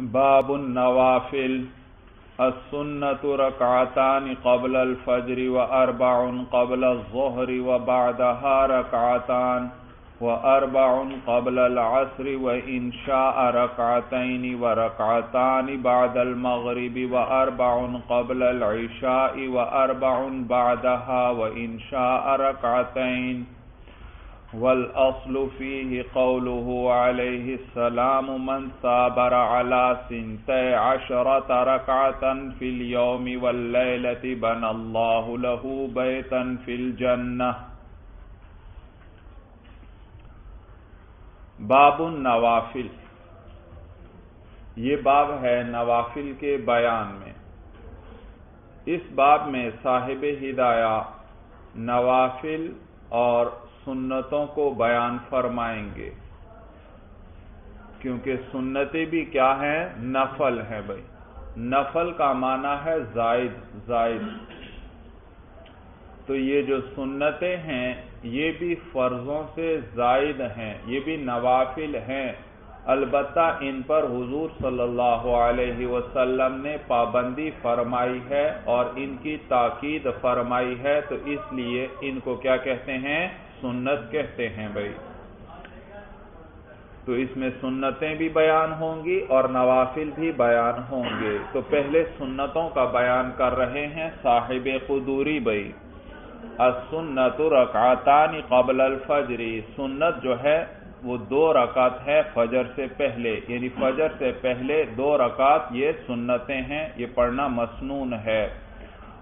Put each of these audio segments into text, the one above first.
باب النوافل. السنة ركعتان قبل الفجر وأربع قبل الظهر وبعدها ركعتان وأربع قبل العصر وإن شاء ركعتين وركعتان بعد المغرب وأربع قبل العشاء وأربع بعدها وإن شاء ركعتين والأصل فيه قوله عليه السلام من صابر على سنتي عشرة ركعة في اليوم والليلة بنى الله له بيتا في الجنة. باب النوافل. یہ باب ہے نوافل کے بیان میں. اس باب میں صاحب ہدایہ نوافل اور سنتوں کو بیان فرمائیں گے۔ کیونکہ سنتیں بھی کیا ہیں؟ نفل ہیں بھائی۔ نفل کا معنی ہے زائد زائد۔ تو یہ جو سنتیں ہیں، یہ بھی فرضوں سے زائد ہیں، یہ بھی نوافل ہیں۔ البتہ ان پر حضور صلی اللہ علیہ وسلم نے پابندی فرمائی ہے اور ان کی تاکید فرمائی ہے۔ تو اس لیے ان کو کیا کہتے ہیں؟ سنت کہتے ہیں بھائی۔ تو اس میں سنتیں بھی بیان ہوں گی اور نوافل بھی بیان ہوں گے۔ تو پہلے سنتوں کا بیان کر رہے ہیں صاحب قدوری بھائی۔ السنت رکعتان قبل الفجری سنت جو ہے وہ دو رکعت ہے فجر سے پہلے۔ یعنی فجر سے پہلے دو رکعت یہ سنتیں ہیں، یہ پڑھنا مسنون ہے۔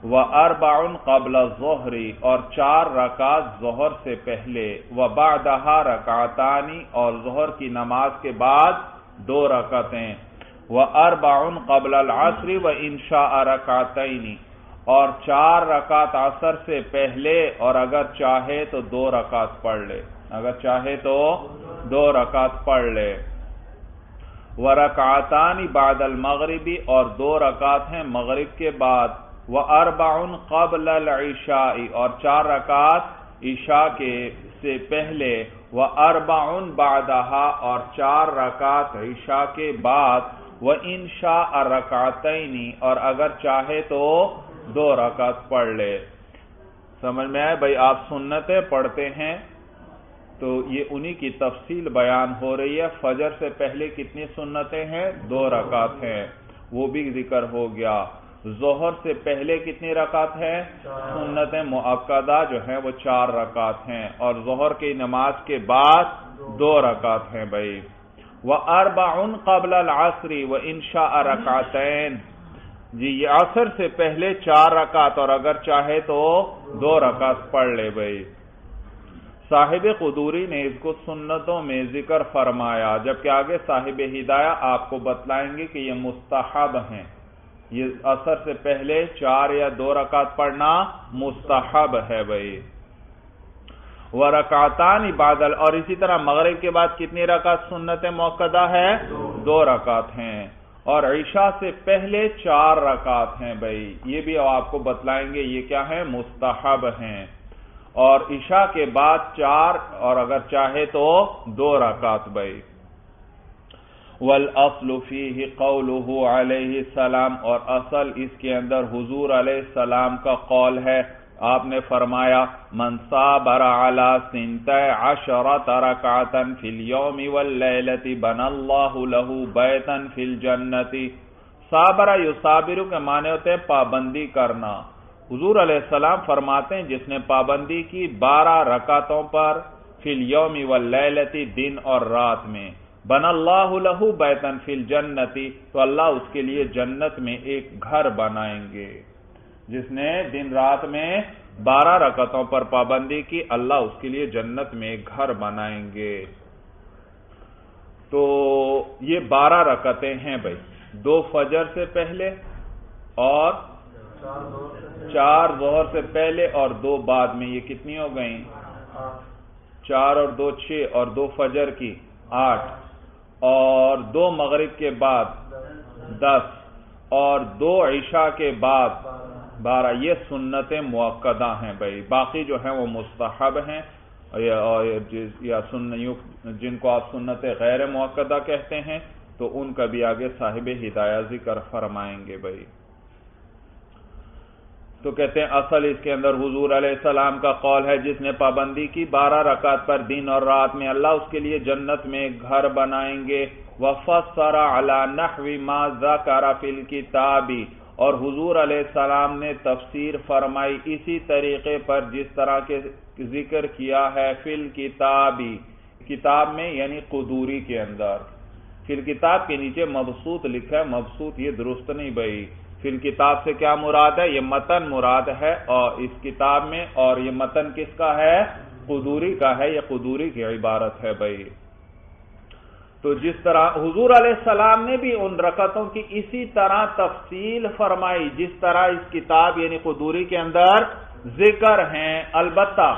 وہ ارباؤن قبل ظہری اور چار رکعت ظہر سے پہلے و بعدہا رکعتانی اور ظہر کی نماز کے بعد دو رکعتیں۔ وہ ارباؤن قبل العصری و انشاء رکعتینی اور چار رکعت عصر سے پہلے اور اگر چاہے تو دو رکعت پڑھ لے۔ اگر چاہے تو دو رکعت پڑھ لے۔ وہ رکعتانی بعد المغربی اور دو رکعت ہیں مغرب کے بعد۔ وہ ارباؤن قبل العشاء اور چار رکعت عشاء کے سے پہلے وہ ارباؤن بادہ اور چار رکعت عشاء کے بعد وہ انشا رکعتینی اور اگر چاہے تو دو رکعت پڑھ لے۔ سمجھ میں آئے؟ بھائی آپ سنتیں پڑھتے ہیں تو یہ انہی کی تفصیل بیان ہو رہی ہے۔ فجر سے پہلے کتنی سنتیں ہیں؟ دو رکعت ہیں۔ وہ بھی ذکر ہو گیا۔ ظہر سے پہلے کتنی رکعت ہے؟ سنت معقدہ جو ہیں وہ چار رکعت ہیں۔ اور ظہر کی نماز کے بعد دو۔ رکعت ہیں بھائی۔ وہ اربعن قبل العصری و انشاء رکعتین۔ جی یہ عصر سے پہلے چار رکعت اور اگر چاہے تو دو رکعت پڑھ لے بھائی۔ صاحب قدوری نے اس کو سنتوں میں ذکر فرمایا۔ جبکہ آگے صاحب ہدایہ آپ کو بتلائیں گے کہ یہ مستحب ہیں۔ یہ اثر سے پہلے چار یا دو رکعت پڑھنا مستحب ہے بھائی۔ وہ رکعتان بادل اور اسی طرح مغرب کے بعد کتنی رکعت سنت موقع ہے؟ دو رکعت ہیں۔ اور عشاء سے پہلے چار رکعت ہیں بھائی۔ یہ بھی آپ کو بتلائیں گے یہ کیا ہے مستحب ہیں۔ اور عشاء کے بعد چار، اور اگر چاہے تو دو رکعت بھائی۔ والاصل فيه قوله علیہ السلام، اور اصل اس کے اندر حضور علیہ السلام کا قول ہے۔ آپ نے فرمایا، من صابر على سنت عشرت رکعتا فی اليوم واللیلت بن اللہ له بیتا فی الجنت۔ صابر یصابر کے معنی ہوتے ہیں پابندی کرنا۔ حضور علیہ السلام فرماتے ہیں، جس نے پابندی کی بارہ رکعتوں پر فی اليوم واللیلت دن اور رات میں بن اللہ لہو بیتن فی الجنتی، تو اللہ اس کے لیے جنت میں ایک گھر بنائیں گے۔ جس نے دن رات میں بارہ رکعتوں پر پابندی کی، اللہ اس کے لیے جنت میں ایک گھر بنائیں گے۔ تو یہ بارہ رکعتیں ہیں بھائی۔ دو فجر سے پہلے اور چار ظہر سے پہلے اور دو بعد میں، یہ کتنی ہو گئیں؟ چار اور دو چھ اور دو فجر کی، آٹھ۔ اور دو مغرب کے بعد دس، اور دو عشاء کے بعد بارہ۔ یہ سنت موقع ہیں بھائی۔ باقی جو ہیں وہ مستحب ہیں۔ یا جن کو آپ سنت غیر موقع کہتے ہیں، تو ان کا بھی آگے صاحب ہدایہ ذکر فرمائیں گے بھائی۔ تو کہتے ہیں، اصل اس کے اندر حضور علیہ السلام کا قول ہے، جس نے پابندی کی، بارہ رکعت پر دن اور رات میں اللہ اس کے لیے جنت میں گھر بنائیں گے۔ وفسر علی نحو ما ذکر فی الكتاب۔ اور حضور علیہ السلام نے تفسیر فرمائی اسی طریقے پر جس طرح کے ذکر کیا ہے، فی الکتابی کتاب میں یعنی قدوری کے اندر۔ فی الکتاب کے نیچے مبسوط لکھا ہے، مبسوط یہ درست نہیں بھائی۔ فی الکتاب سے کیا مراد ہے؟ یہ متن مراد ہے اور اس کتاب میں، اور یہ متن کس کا ہے؟ قدوری کا ہے، یہ قدوری کی عبارت ہے بھائی۔ تو جس طرح حضور علیہ السلام نے بھی ان رکعتوں کی اسی طرح تفصیل فرمائی، جس طرح اس کتاب یعنی قدوری کے اندر ذکر ہیں، البتہ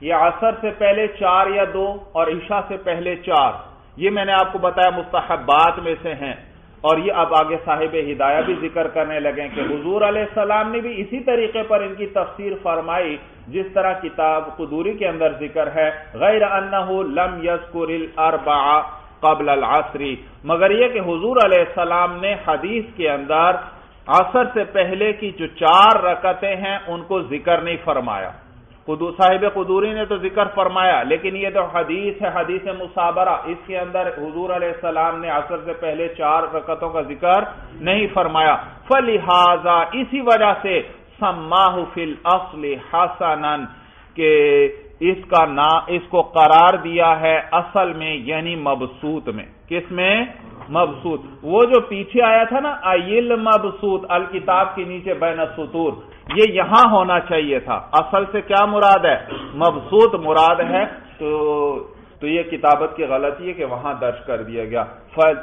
یہ عصر سے پہلے چار یا دو اور عشاء سے پہلے چار، یہ میں نے آپ کو بتایا مستحبات میں سے ہیں۔ اور یہ اب آگے صاحب ہدایہ بھی ذکر کرنے لگے کہ حضور علیہ السلام نے بھی اسی طریقے پر ان کی تفسیر فرمائی جس طرح کتاب قدوری کے اندر ذکر ہے، غیر انہو لم یذکر الاربع قبل العصری مگر یہ کہ حضور علیہ السلام نے حدیث کے اندر عصر سے پہلے کی جو چار رکعتیں ہیں، ان کو ذکر نہیں فرمایا۔ صاحب قدوری نے تو ذکر فرمایا، لیکن یہ تو حدیث ہے، حدیث مسابرہ، اس کے اندر حضور علیہ السلام نے عصر سے پہلے چار رکعتوں کا ذکر نہیں فرمایا۔ فلحاظہ اسی وجہ سے سماہ فی الاصل حسنا، کہ اس کا نا اس کو قرار دیا ہے اصل میں یعنی مبسوط میں۔ کس میں؟ مبسوط۔ وہ جو پیچھے آیا تھا نا ایل مبسوط الکتاب کے نیچے بین السطور۔ یہ یہاں ہونا چاہیے تھا۔ اصل سے کیا مراد ہے؟ مبسوط مراد ہے تو تو یہ کتابت کی غلطی ہے کہ وہاں درج کر دیا گیا۔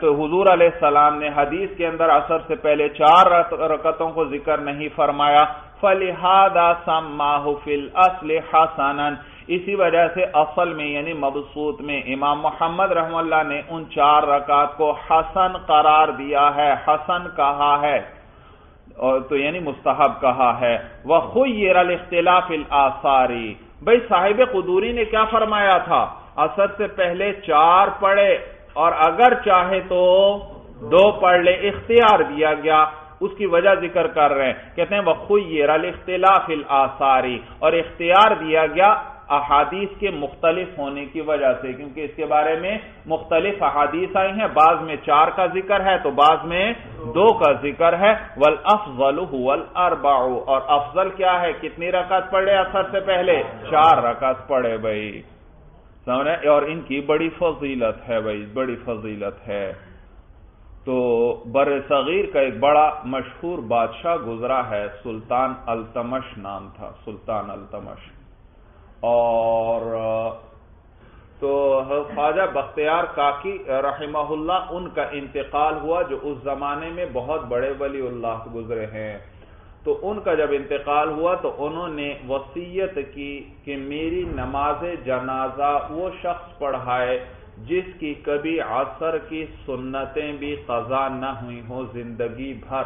تو حضور علیہ السلام نے حدیث کے اندر اثر سے پہلے چار رکتوں کو ذکر نہیں فرمایا۔ فلحادہ سماہ فل اصل حسن اسی وجہ سے اصل میں یعنی مبسوط میں امام محمد رحم اللہ نے ان چار رکعت کو حسن قرار دیا ہے، حسن کہا ہے۔ تو یعنی مستحب کہا ہے۔ وہ خویر الاختلاف الاثاری بھائی صاحب قدوری نے کیا فرمایا تھا؟ اثر سے پہلے چار پڑھے اور اگر چاہے تو دو پڑھ لے، اختیار دیا گیا۔ اس کی وجہ ذکر کر رہے ہیں۔ کہتے ہیں وہ خویر الاختلاف الاثاری اور اختیار دیا گیا احادیث کے مختلف ہونے کی وجہ سے، کیونکہ اس کے بارے میں مختلف احادیث آئی ہیں، بعض میں چار کا ذکر ہے تو بعض میں دو کا ذکر ہے۔ ول افضل اور افضل کیا ہے؟ کتنی رکعت پڑھے اثر سے پہلے؟ چار رکعت پڑھے بھائی۔ سمجھے اور ان کی بڑی فضیلت ہے بھائی، بڑی فضیلت ہے۔ تو بر صغیر کا ایک بڑا مشہور بادشاہ گزرا ہے، سلطان التمش نام تھا، سلطان التمش۔ اور تو خواجہ بختیار کاکی رحمہ اللہ ان کا انتقال ہوا جو اس زمانے میں بہت بڑے ولی اللہ گزرے ہیں۔ تو ان کا جب انتقال ہوا تو انہوں نے وسیعت کی کہ میری نماز جنازہ وہ شخص پڑھائے جس کی کبھی عصر کی سنتیں بھی قضا نہ ہوئی ہوں، زندگی بھر۔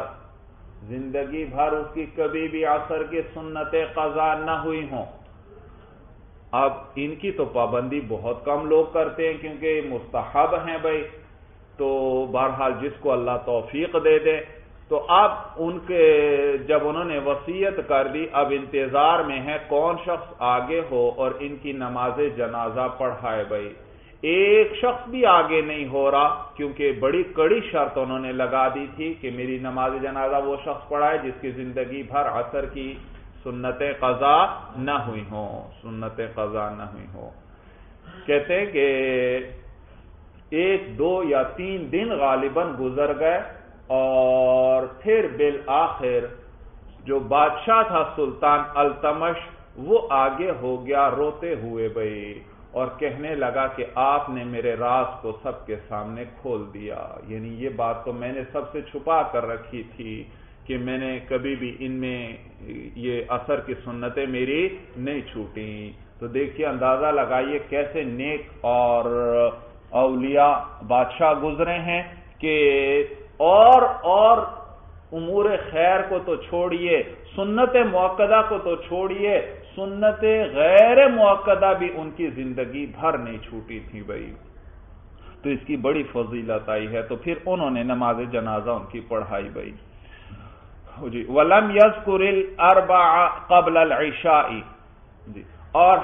زندگی بھر اس کی کبھی بھی عصر کی سنتیں قضا نہ ہوئی ہوں۔ اب ان کی تو پابندی بہت کم لوگ کرتے ہیں کیونکہ مستحب ہیں بھائی۔ تو بہرحال جس کو اللہ توفیق دے دے۔ تو اب ان کے جب انہوں نے وسیعت کر دی، اب انتظار میں ہے کون شخص آگے ہو اور ان کی نماز جنازہ پڑھائے بھائی۔ ایک شخص بھی آگے نہیں ہو رہا، کیونکہ بڑی کڑی شرط انہوں نے لگا دی تھی کہ میری نماز جنازہ وہ شخص پڑھائے جس کی زندگی بھر اثر کی سنت قضا نہ ہوئی ہوں، سنت قضا نہ ہوئی ہوں۔ کہتے ہیں کہ ایک، دو یا تین دن غالباً گزر گئے اور پھر بالآخر جو بادشاہ تھا سلطان التمش، وہ آگے ہو گیا، روتے ہوئے بھائی اور کہنے لگا کہ آپ نے میرے راز کو سب کے سامنے کھول دیا۔ یعنی یہ بات تو میں نے سب سے چھپا کر رکھی تھی۔ کہ میں نے کبھی بھی ان میں یہ اثر کی سنتیں میری نہیں چھوٹی تو دیکھیے، اندازہ لگائیے کیسے نیک اور اولیاء بادشاہ گزرے ہیں کہ اور اور امور خیر کو تو چھوڑیے، سنت موقع کو تو چھوڑیے، سنت غیر موقع بھی ان کی زندگی بھر نہیں چھوٹی تھی بھائی۔ تو اس کی بڑی فضیلت آئی ہے۔ تو پھر انہوں نے نماز جنازہ ان کی پڑھائی بھائی۔ جی۔ ولم یذکر الاربع قبل العشاء۔ جی۔ اور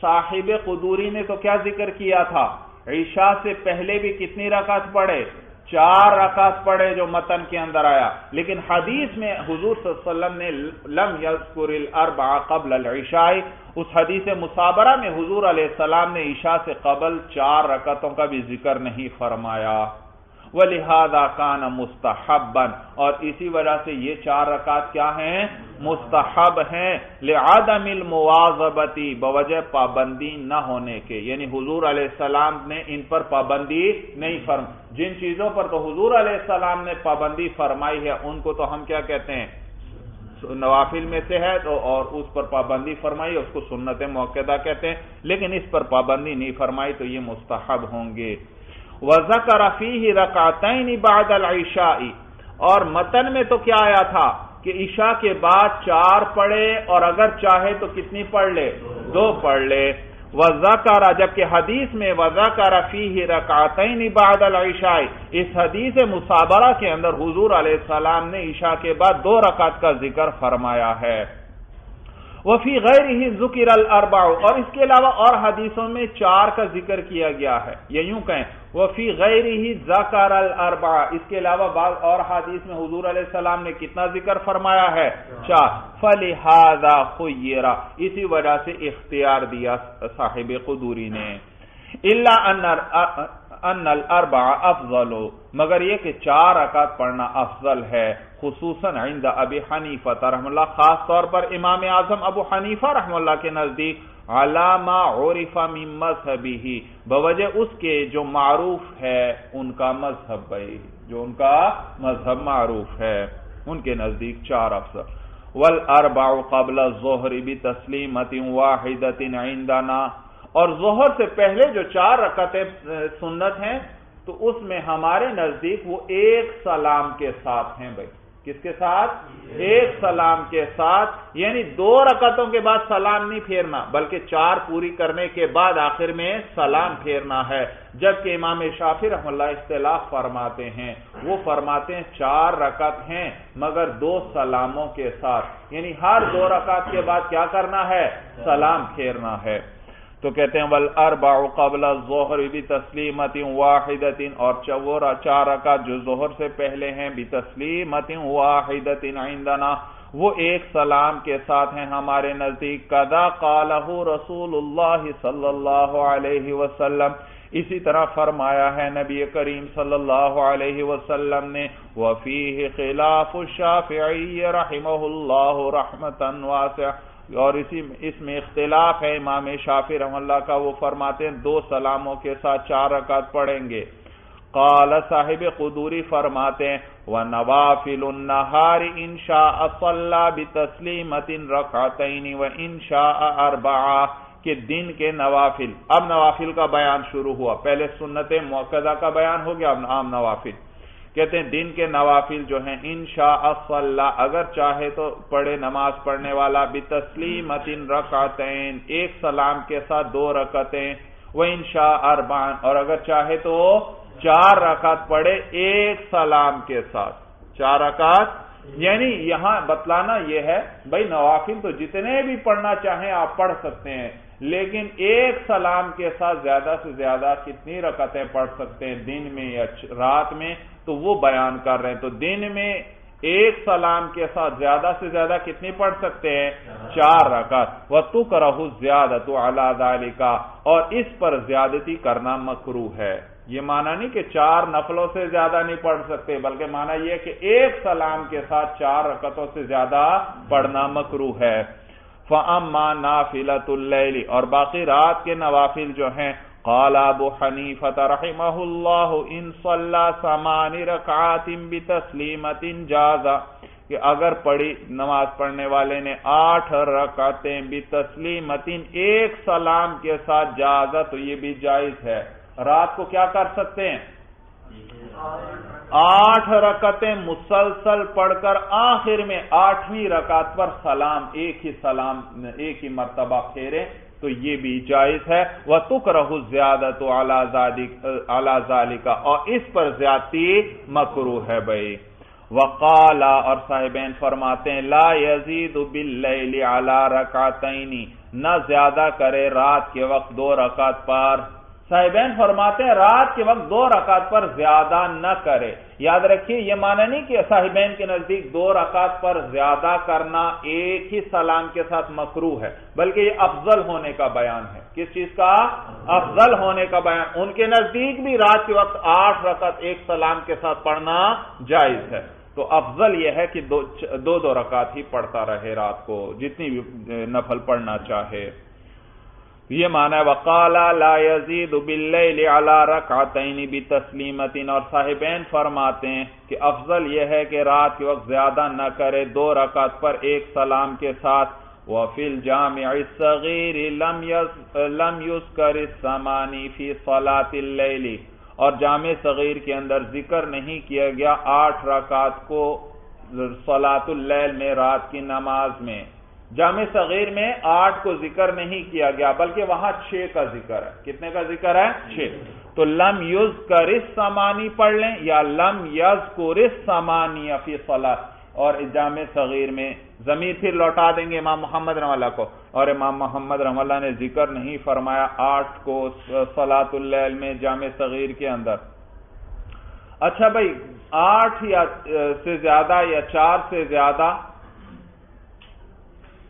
صاحب قدوری نے تو کیا ذکر کیا تھا؟ عشاء سے پہلے بھی کتنی رکعت پڑھے؟ چار رکعت پڑھے جو متن کے اندر آیا۔ لیکن حدیث میں حضور صلی اللہ علیہ وسلم نے لم یذکر الاربع قبل العشاء۔ اس حدیث مصابرہ میں حضور علیہ السلام نے عشاء سے قبل چار رکعتوں کا بھی ذکر نہیں فرمایا۔ وَلِهَذَا كَانَ مُسْتَحَبًا، اور اسی وجہ سے یہ چار رکعت کیا ہیں؟ مستحب ہیں، لِعَدَمِ الْمُوَاظَبَتِ بوجہ پابندی نہ ہونے کے۔ یعنی حضور علیہ السلام نے ان پر پابندی نہیں فرم، جن چیزوں پر تو حضور علیہ السلام نے پابندی فرمائی ہے، ان کو تو ہم کیا کہتے ہیں؟ نوافل میں سے ہے، تو اور اس پر پابندی فرمائی، اس کو سنت موقع کہتے ہیں۔ لیکن اس پر پابندی نہیں فرمائی تو یہ مستحب ہوں گے۔ وَذَكَرَ فِيهِ رَكَعْتَيْنِ بَعْدَ الْعِشَاءِ۔ اور متن میں تو کیا آیا تھا کہ عشاء کے بعد چار پڑھے اور اگر چاہے تو کتنی پڑھ لے؟ دو پڑھ لے۔ وَذَكَرَ، جبکہ حدیث میں وَذَكَرَ فِيهِ رَكَعْتَيْنِ بَعْدَ الْعِشَاءِ۔ اس حدیث مصابرہ کے اندر حضور علیہ السلام نے عشاء کے بعد دو رکعت کا ذکر فرمایا ہے۔ وفی غیر ہی ذکر الربا اور اس کے علاوہ اور حدیثوں میں چار کا ذکر کیا گیا ہے۔ یہ یوں کہیں وفی غیر ہی ذکر الربا اس کے علاوہ بعض اور حدیث میں حضور علیہ السلام نے کتنا ذکر فرمایا ہے؟ چار. فلحاظا خیرا اسی وجہ سے اختیار دیا صاحب قدوری نے. اللہ ان الاربع افضل. مگر یہ کہ چار رکعت پڑھنا افضل ہے، خصوصاً عند ابی حنیفہ رحم اللہ، خاص طور پر امام اعظم ابو حنیفہ رحم اللہ کے نزدیک. علامہ عرف من مذہبی بوجہ اس کے جو معروف ہے، ان کا مذہب بھائی، جو ان کا مذہب معروف ہے، ان کے نزدیک چار افضل والاربع قبل الظہر بتسلیمت واحدت عندنا۔ اور ظہر سے پہلے جو چار رکعتیں سنت ہیں، تو اس میں ہمارے نزدیک وہ ایک سلام کے ساتھ ہیں بھائی۔ کس کے ساتھ؟ ایک سلام کے ساتھ یعنی دو رکعتوں کے بعد سلام نہیں پھیرنا، بلکہ چار پوری کرنے کے بعد آخر میں سلام پھیرنا ہے۔ جبکہ امام شافی رحم اللہ اختلاف فرماتے ہیں، وہ فرماتے ہیں چار رکعت ہیں، مگر دو سلاموں کے ساتھ۔ یعنی ہر دو رکعت کے بعد کیا کرنا ہے؟ سلام پھیرنا ہے۔ تو کہتے ہیں ول اربا قبل ظہر بھی تسلیمت واحد اور چورا چار رکعت جو ظہر سے پہلے ہیں بھی تسلیمت واحد عندنا۔ وہ ایک سلام کے ساتھ ہیں ہمارے نزدیک۔ کدا قالہ رسول اللہ صلی اللہ علیہ وسلم۔ اسی طرح فرمایا ہے نبی کریم صلی اللہ علیہ وسلم نے، وفیہ خلاف الشافعی رحمہ اللہ رحمتا واسعہ۔ اور اسی اس میں اختلاف ہے امام شافی رحم اللہ کا، وہ فرماتے ہیں دو سلاموں کے ساتھ چار رکعت پڑھیں گے۔ قال صاحب قدوری فرماتے ہیں، وَنَوَافِلُ النَّهَارِ إِن شَاءَ صَلَّى بِتَسْلِيمَةٍ رَكْعَتَيْنِ وَإِن شَاءَ أَرْبَعَ کہ دن کے نوافل۔ اب نوافل کا بیان شروع ہوا۔ پہلے سنت موقع کا بیان ہو گیا، اب عام نوافل۔ کہتے ہیں دن کے نوافل جو ہیں انشاء اللہ اگر چاہے تو پڑھے نماز پڑھنے والا بھی تسلیم رکعتین ایک سلام کے ساتھ دو رکعتیں، وہ انشاء اربان اور اگر چاہے تو چار رکعت پڑھے ایک سلام کے ساتھ۔ چار رکعت؟ یعنی یہاں بتلانا یہ ہے، بھائی نوافل تو جتنے بھی پڑھنا چاہیں آپ پڑھ سکتے ہیں، لیکن ایک سلام کے ساتھ زیادہ سے زیادہ کتنی رکعتیں پڑھ سکتے ہیں؟ دن میں یا رات میں؟ تو وہ بیان کر رہے ہیں۔ تو دن میں ایک سلام کے ساتھ زیادہ سے زیادہ کتنی پڑھ سکتے ہیں؟ چار رکعت۔ وہ تو کرہ زیادہ تو کا اور اس پر زیادتی کرنا مکرو ہے۔ یہ مانا نہیں کہ چار نفلوں سے زیادہ نہیں پڑھ سکتے، بلکہ مانا یہ کہ ایک سلام کے ساتھ چار رکعتوں سے زیادہ پڑھنا مکرو ہے۔ فَأَمَّا نَافِلَةُ اللَّيْلِ۔ اور باقی رات کے نوافل جو ہیں قال ابو حنیفت رحمہ اللہ ان صلی سمان رکعات بتسلیمت جازا کہ اگر پڑھی نماز پڑھنے والے نے آٹھ رکعتیں بتسلیمت ایک سلام کے ساتھ جازا تو یہ بھی جائز ہے۔ رات کو کیا کر سکتے ہیں؟ آٹھ رکعتیں مسلسل پڑھ کر آخر میں آٹھویں رکعت پر سلام، ایک ہی سلام، ایک ہی مرتبہ پھیرے تو یہ بھی جائز ہے۔ وہ تک رہ زیادہ تو اعلی کا اور اس پر زیادتی مکرو ہے بھائی۔ وقالا اور صاحبین فرماتے ہیں، لا یزید باللیل علی رکعتین۔ نہ زیادہ کرے رات کے وقت دو رکعت پر۔ صاحبین فرماتے ہیں، رات کے وقت دو رکعت پر زیادہ نہ کرے۔ یاد رکھیے، یہ معنی نہیں کہ صاحبین کے نزدیک دو رکعت پر زیادہ کرنا ایک ہی سلام کے ساتھ مکرو ہے، بلکہ یہ افضل ہونے کا بیان ہے۔ کس چیز کا؟ افضل ہونے کا بیان۔ ان کے نزدیک بھی رات کے وقت آٹھ رکعت ایک سلام کے ساتھ پڑھنا جائز ہے۔ تو افضل یہ ہے کہ دو دو رکعت ہی پڑھتا رہے رات کو، جتنی بھی نفل پڑھنا چاہے۔ یہ معنی ہے وقالا لا يزيد بالليل على ركعتين بتسلیمت اور صاحبین فرماتے ہیں کہ افضل یہ ہے کہ رات کے وقت زیادہ نہ کرے، دو رکعت پر ایک سلام کے ساتھ۔ وفي الجامع الصغير لم لم يذكر الثماني في صلاه الليل۔ اور جامع صغیر کے اندر ذکر نہیں کیا گیا آٹھ رکعت کو صلاۃ اللیل میں، رات کی نماز میں۔ جامع صغیر میں آٹھ کو ذکر نہیں کیا گیا، بلکہ وہاں چھ کا ذکر ہے۔ کتنے کا ذکر ہے؟ چھ۔ تو لم یوز کرس سامانی پڑھ لیں یا لم یز کرس سامانی فی صلاح اور جامع صغیر میں ضمیر پھر لوٹا دیں گے امام محمد رحم اللہ کو۔ اور امام محمد رحم اللہ نے ذکر نہیں فرمایا آٹھ کو سلاۃ اللیل میں جامع صغیر کے اندر۔ اچھا بھائی، آٹھ یا سے زیادہ یا چار سے زیادہ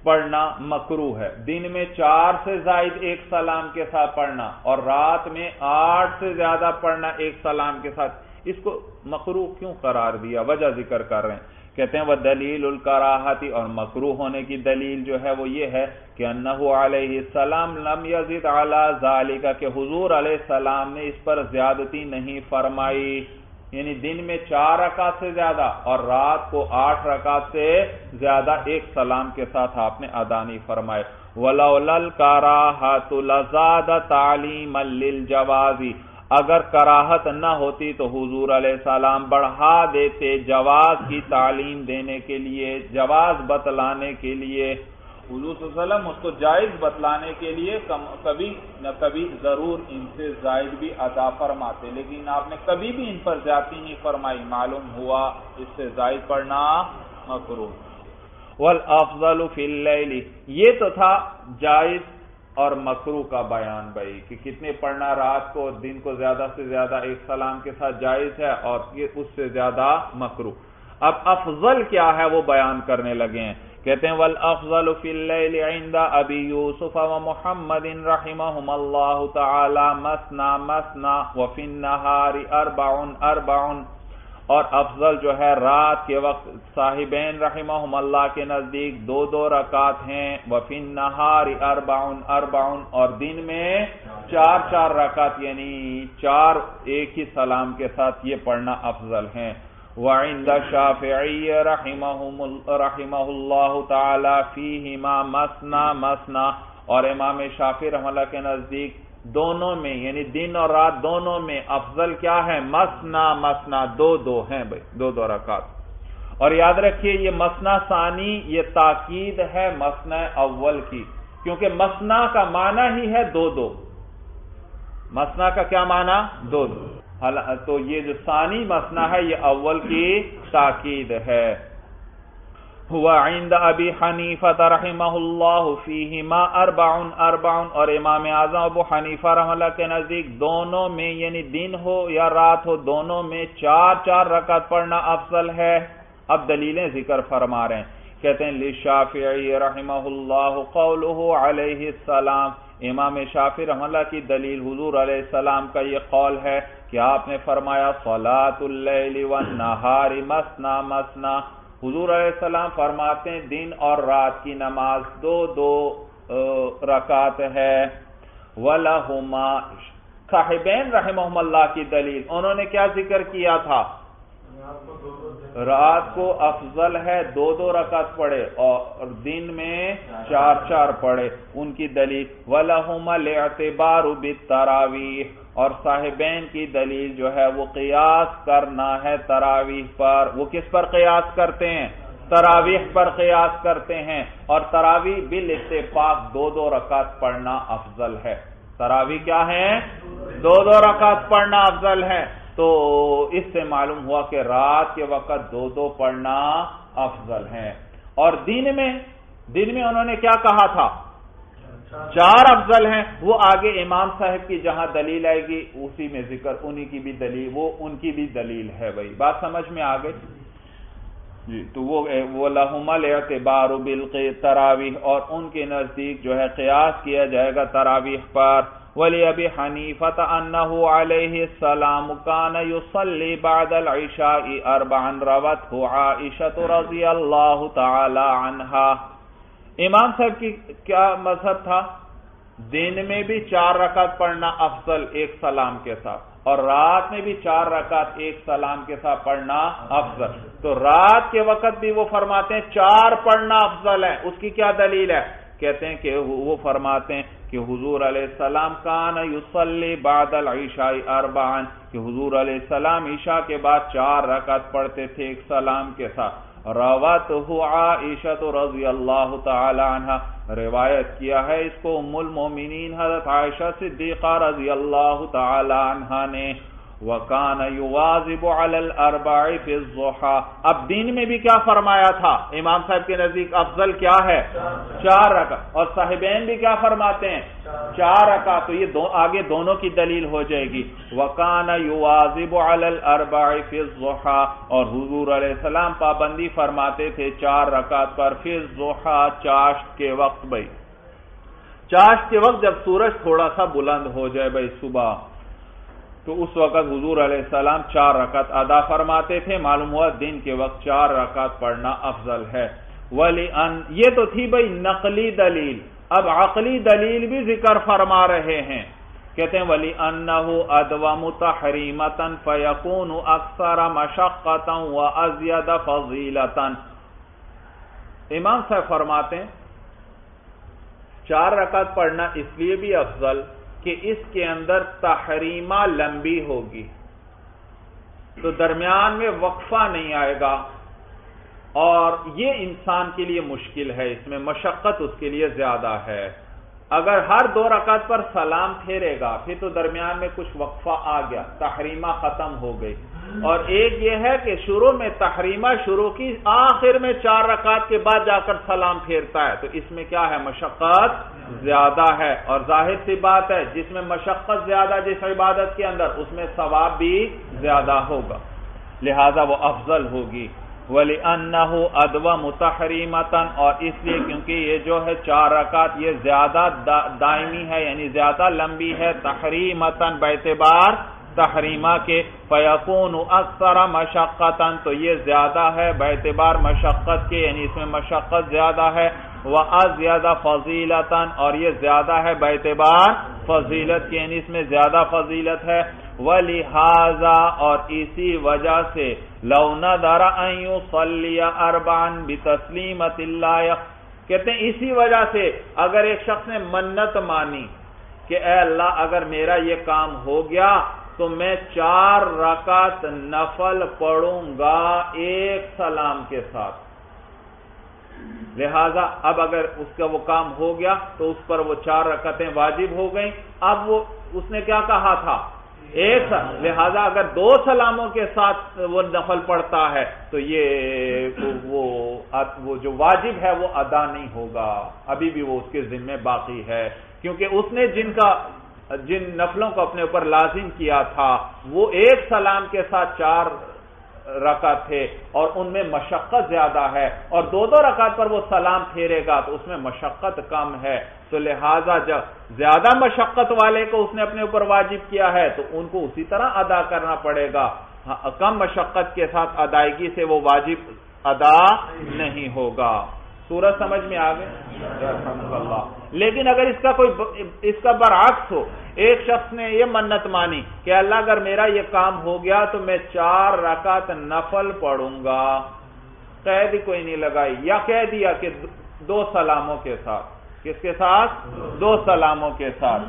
پڑھنا مکرو ہے۔ دن میں چار سے زائد ایک سلام کے ساتھ پڑھنا اور رات میں آٹھ سے زیادہ پڑھنا ایک سلام کے ساتھ۔ اس کو مکرو کیوں قرار دیا؟ وجہ ذکر کر رہے ہیں۔ کہتے ہیں وہ دلیل الکراہتی اور مکرو ہونے کی دلیل جو ہے وہ یہ ہے کہ انہو علیہ السلام لم یزید علی ذالکہ، کہ حضور علیہ السلام نے اس پر زیادتی نہیں فرمائی۔ یعنی دن میں چار رکعت سے زیادہ اور رات کو آٹھ رکعت سے زیادہ ایک سلام کے ساتھ آپ نے ادا نہیں فرمائے۔ وَلَوْلَ الْكَرَاهَةُ لَزَادَ تَعْلِيمًا لِلْجَوَازِ۔ اگر کراہت نہ ہوتی تو حضور علیہ السلام بڑھا دیتے جواز کی تعلیم دینے کے لیے، جواز بتلانے کے لیے۔ حضور صلی اللہ علیہ وسلم اس کو جائز بتلانے کے لیے کبھی نہ کبھی ضرور ان سے زائد بھی ادا فرماتے، لیکن آپ نے کبھی بھی ان پر زیادتی نہیں فرمائی، معلوم ہوا اس سے زائد پڑھنا مکرو والافضل فی اللیل یہ تو تھا جائز اور مکرو کا بیان بھائی، کہ کتنے پڑھنا رات کو، دن کو زیادہ سے زیادہ ایک سلام کے ساتھ جائز ہے اور یہ اس سے زیادہ مکرو اب افضل کیا ہے وہ بیان کرنے لگے ہیں۔ کہتے ہیں والافضل فی اللیل عند ابی یوسف و محمد رحمہم اللہ تعالی مسنا مسنا وفی النہار اربعن اربعن اور افضل جو ہے رات کے وقت صاحبین رحمہم اللہ کے نزدیک دو دو رکعت ہیں وفین نہار اربعن اربعن اور دن میں چار چار رکعت یعنی چار ایک ہی سلام کے ساتھ یہ پڑھنا افضل ہیں۔ وعند شافعی رحمہ اللہ تعالی فیہما مسنا مسنا، اور امام شافی رحمہ اللہ کے نزدیک دونوں میں یعنی دن اور رات دونوں میں افضل کیا ہے؟ مسنا مسنا، دو دو ہیں بھائی، دو دو رکعت۔ اور یاد رکھیے، یہ مسنا ثانی، یہ تاکید ہے مسنا اول کی، کیونکہ مسنا کا معنی ہی ہے دو دو۔ مسنا کا کیا معنی؟ دو دو۔ تو یہ جو ثانی مسنا ہے، یہ اول کی تاکید ہے۔ ہوا عند ابی حنیفہ رحمہ اللہ فیہما اربعن اربعن اور امام اعظم ابو حنیفہ رحمہ اللہ کے نزدیک دونوں میں یعنی دن ہو یا رات ہو، دونوں میں چار چار رکعت پڑھنا افضل ہے۔ اب دلیلیں ذکر فرما رہے ہیں۔ کہتے ہیں، لشافعی رحمہ اللہ قولہ علیہ السلام۔ امام شافی رحمہ اللہ کی دلیل حضور علیہ السلام کا یہ قول ہے۔ کہ آپ نے فرمایا صلاة اللیل والنہار مسنا مسنا. حضور علیہ السلام فرماتے ہیں، دن اور رات کی نماز دو دو رکعت ہے. وَلَهُمَا، صاحبین رحمہم اللہ کی دلیل، انہوں نے کیا ذکر کیا تھا؟ رات کو افضل ہے، دو دو رکعت پڑھے، اور دن میں چار چار پڑھے، ان کی دلیل. وَلَهُمَا لِعْتِبَارُ بِالتَّرَاوِيحِ اور صاحبین کی دلیل جو ہے وہ قیاس کرنا ہے تراویح پر۔ وہ کس پر قیاس کرتے ہیں؟ تراویح پر قیاس کرتے ہیں۔ اور تراویح بل اتفاق دو دو رکعت پڑھنا افضل ہے۔ تراوی کیا ہے؟ دو دو رکعت پڑھنا افضل ہے۔ تو اس سے معلوم ہوا کہ رات کے وقت دو دو پڑھنا افضل ہے۔ اور دن میں دن میں انہوں نے کیا کہا تھا؟ چار افضل ہیں، وہ آگے امام صاحب کی جہاں دلیل آئے گی، اسی میں ذکر، انہی کی بھی دلیل، وہ ان کی بھی دلیل ہے بھائی۔ بات سمجھ میں آ گئی؟ جی تو وہ لہمل اعتبار بالقی تراویح، اور ان کے نزدیک جو ہے قیاس کیا جائے گا تراویح پر۔ ولی ابی حنیفت انہو علیہ السلام کان یصلی بعد العشاء اربعا روت عائشت رضی اللہ تعالی عنہ امام صاحب کی کیا مذہب تھا؟ دن میں بھی چار رکعت پڑھنا افضل، ایک سلام کے ساتھ۔ اور رات میں بھی چار رکعت، ایک سلام کے ساتھ پڑھنا افضل۔ تو رات کے وقت بھی وہ فرماتے ہیں چار پڑھنا افضل ہے۔ اس کی کیا دلیل ہے؟ کہتے ہیں کہ وہ فرماتے ہیں کہ حضور علیہ السلام کان یصلی بعد العشاء اربعان کہ حضور علیہ السلام عشاء کے بعد چار رکعت پڑھتے تھے ایک سلام کے ساتھ۔ روت عائشہ رضی اللہ تعالی عنہ، روایت کیا ہے اس کو ام المومنین حضرت عائشہ صدیقہ رضی اللہ تعالی عنہ نے۔ وکان یواظب علی الاربع فی الضحى اب دین میں بھی کیا فرمایا تھا؟ امام صاحب کے نزدیک افضل کیا ہے؟ چار رکعت. اور صاحبین بھی کیا فرماتے ہیں؟ چار رکعت. تو یہ آگے دونوں کی دلیل ہو جائے گی. وکان یواظب علی الاربع فی الضحى اور حضور علیہ السلام پابندی فرماتے تھے چار رکعت پر. فی الضحى چاشت کے وقت بھائی. چاشت کے وقت جب سورج تھوڑا سا بلند ہو جائے بھائی صبح تو اس وقت حضور علیہ السلام چار رکعت ادا فرماتے تھے۔ معلوم ہوا دن کے وقت چار رکعت پڑھنا افضل ہے۔ ولی ان، یہ تو تھی بھائی نقلی دلیل۔ اب عقلی دلیل بھی ذکر فرما رہے ہیں۔ کہتے ہیں، ولی انہو ادوم تحریمتا فیکون اکثر مشقتا و ازید امام صاحب فرماتے ہیں، چار رکعت پڑھنا اس لیے بھی افضل کہ اس کے اندر تحریمہ لمبی ہوگی۔ تو درمیان میں وقفہ نہیں آئے گا۔ اور یہ انسان کے لیے مشکل ہے، اس میں مشقت اس کے لیے زیادہ ہے۔ اگر ہر دو رکعت پر سلام پھیرے گا، پھر تو درمیان میں کچھ وقفہ آ گیا، تحریمہ ختم ہو گئی۔ اور ایک یہ ہے کہ شروع میں تحریمہ شروع کی، آخر میں چار رکعت کے بعد جا کر سلام پھیرتا ہے۔ تو اس میں کیا ہے؟ مشقت۔ زیادہ ہے اور ظاہر سی بات ہے، جس میں مشقت زیادہ جس عبادت کے اندر، اس میں ثواب بھی زیادہ ہوگا۔ لہذا وہ افضل ہوگی۔ ولی انہو ادو متحریمتن اور اس لیے کیونکہ یہ جو ہے چار رکعت، یہ زیادہ دائمی ہے یعنی زیادہ لمبی ہے۔ تحریمتن بیتبار تحریمہ کے۔ فیقون اکثر مشقتاً تو یہ زیادہ ہے بیتبار مشقت کے یعنی اس میں مشقت زیادہ ہے۔ وہ زیادہ فضیلتاً، اور یہ زیادہ ہے بیتبار فضیلت کے یعنی اس میں زیادہ فضیلت ہے۔ وہ لہذا اور اسی وجہ سے لونا درا صلی اربان بھی تسلیمت اللہ کہتے ہیں اسی وجہ سے اگر ایک شخص نے منت مانی کہ اے اللہ، اگر میرا یہ کام ہو گیا تو میں چار رکعت نفل پڑھوں گا ایک سلام کے ساتھ۔ لہذا اب اگر اس کا وہ کام ہو گیا تو اس پر وہ چار رکعتیں واجب ہو گئیں۔ اب وہ اس نے کیا کہا تھا؟ ایک لہذا اگر دو سلاموں کے ساتھ وہ نفل پڑتا ہے تو یہ وہ جو واجب ہے وہ ادا نہیں ہوگا۔ ابھی بھی وہ اس کے ذمہ باقی ہے۔ کیونکہ اس نے جن کا جن نفلوں کو اپنے اوپر لازم کیا تھا، وہ ایک سلام کے ساتھ چار رکعت تھے اور ان میں مشقت زیادہ ہے اور دو دو رکعت پر وہ سلام پھیرے گا تو اس میں مشقت کم ہے تو لہذا جب زیادہ مشقت والے کو اس نے اپنے اوپر واجب کیا ہے تو ان کو اسی طرح ادا کرنا پڑے گا ہاں، کم مشقت کے ساتھ ادائیگی سے وہ واجب ادا نہیں ہوگا۔ سورج سمجھ میں آ گئے لیکن اگر اس کا کوئی اس کا برعکس ہو، ایک شخص نے یہ منت مانی کہ اللہ اگر میرا یہ کام ہو گیا تو میں چار رکعت نفل پڑھوں گا۔ قید کوئی نہیں لگائی، یا کہہ دیا کہ دو سلاموں کے ساتھ۔ کس کے ساتھ؟ دو سلاموں کے ساتھ۔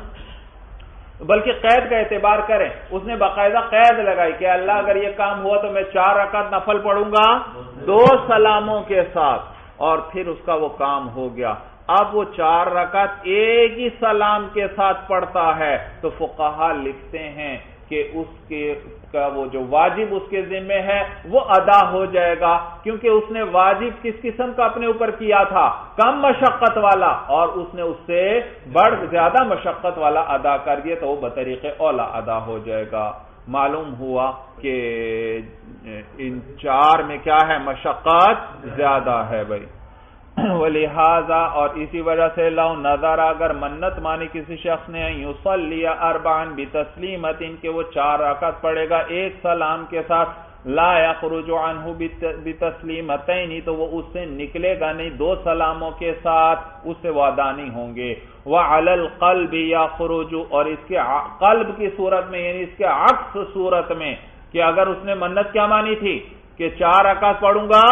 بلکہ قید کا اعتبار کریں، اس نے باقاعدہ قید لگائی کہ اللہ اگر یہ کام ہوا تو میں چار رکعت نفل پڑھوں گا۔ دو سلاموں کے ساتھ۔ اور پھر اس کا وہ کام ہو گیا۔ اب وہ چار رکعت ایک ہی سلام کے ساتھ پڑھتا ہے۔ تو فقہا لکھتے ہیں کہ اس کے کا وہ جو واجب اس کے ذمے ہے، وہ ادا ہو جائے گا۔ کیونکہ اس نے واجب کس قسم کا اپنے اوپر کیا تھا؟ کم مشقت والا۔ اور اس نے اس سے بڑھ، زیادہ مشقت والا ادا کر دیا تو وہ بطریق اولا ادا ہو جائے گا۔ معلوم ہوا کہ ان چار میں کیا ہے؟ مشقت زیادہ ہے بھائی۔ لہذا اور اسی وجہ سے لو نظر اگر منت مانی کسی شخص نے یوسلی اربان بھی تسلیمت ان کے وہ چار رکعت پڑے گا، ایک سلام کے ساتھ لا یخرج عنہ بتسلیمتین، تو وہ اس سے نکلے گا نہیں، دو سلاموں کے ساتھ اس سے وعدہ نہیں ہوں گے۔ وعلی القلب یخرج، اور اس کے قلب کی صورت میں یعنی اس کے عکس صورت میں کہ اگر اس نے منت کیا مانی تھی کہ چار رکعت پڑھوں گا،